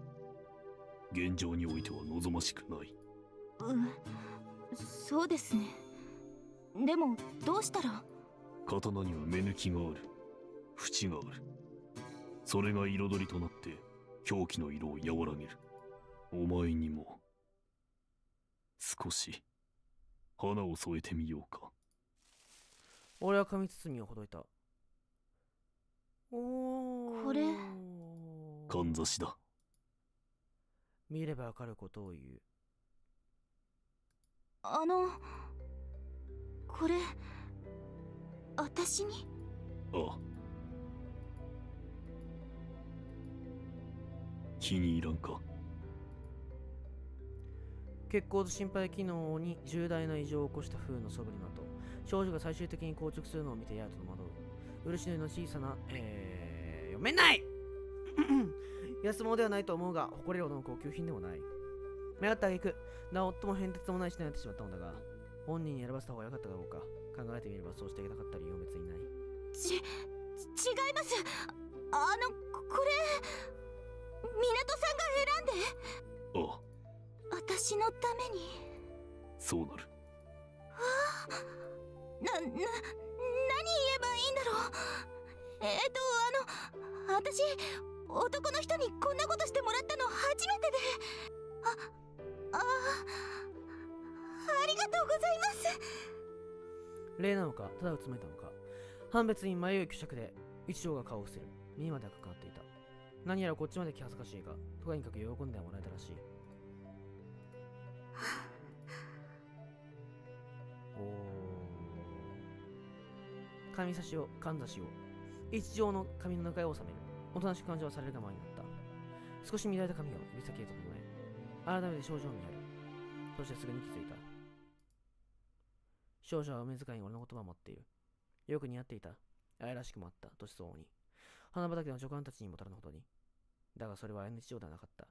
C: 現状においては望ましくない。
B: うん。そうですね。でもどうしたら？
C: 刀には目抜きがある。縁がある。それが彩りとなって狂気の色を和らげる。お前にも少し花を添えてみようか。
A: 俺は紙包みをほどいた。おー。
B: これ？
C: かんざしだ。
A: 見ればわかることを言う。
B: あのこれ私に？
C: ああ気に入らんか？
A: 血行と心肺機能に重大な異常を起こした風のそぶりの後少女が最終的に硬直するのを見てやると戸惑う漆のような小さな、えー、読めない！安物ではないと思うが誇れるほどの高級品でもない。迷った挙句なお最も変哲もないしになってしまったのだが本人に選ばせた方が良かっただろうか。考えてみればそうしてあげたかった理由は別にない。
B: ち違います。あのこれ港さんが選んで。
C: あ。あ
B: 私のために。
C: そうなる。
B: な、な、何言えばいいんだろう。えっ、とあの私男の人にこんなことしてもらったの初めてで。あ、あありがとうございます。
A: 礼なのかただうつむいたのか。判別に迷い虚着で一条が顔を伏せる。耳まで赤くなっ何やらこっちまで気恥ずかしいがとにかく喜んではもらえたらしい おー紙差しをかんざしを一条の髪の中へ収めるおとなしく感情はされるがままになった少し乱れた髪を指先へ整え改めて少女を見やるそしてすぐに気づいた少女は梅使いに俺の言葉を持っている。よく似合っていた。愛らしくもあった。年相応に。花畑の助官たちにもたらぬほどに。だがそれは愛の日常ではなかった。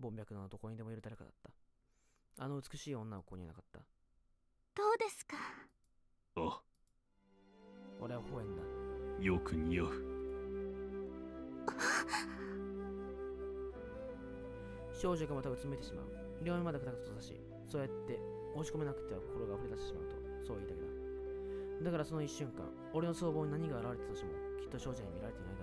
A: 凡脈のどこにでもいる誰かだった。あの美しい女はここにはなかった。
B: どうですか？
C: ああ
A: 俺は微笑んだ。
C: よく似合う
A: 少女がまたうつむいてしまう。両目までくたくたと差し、そうやって押し込めなくては心が溢れ出してしまうと、そう言いたけだ。だからその一瞬間、俺の相棒に何が現れたとしても、きっと少女に見られていない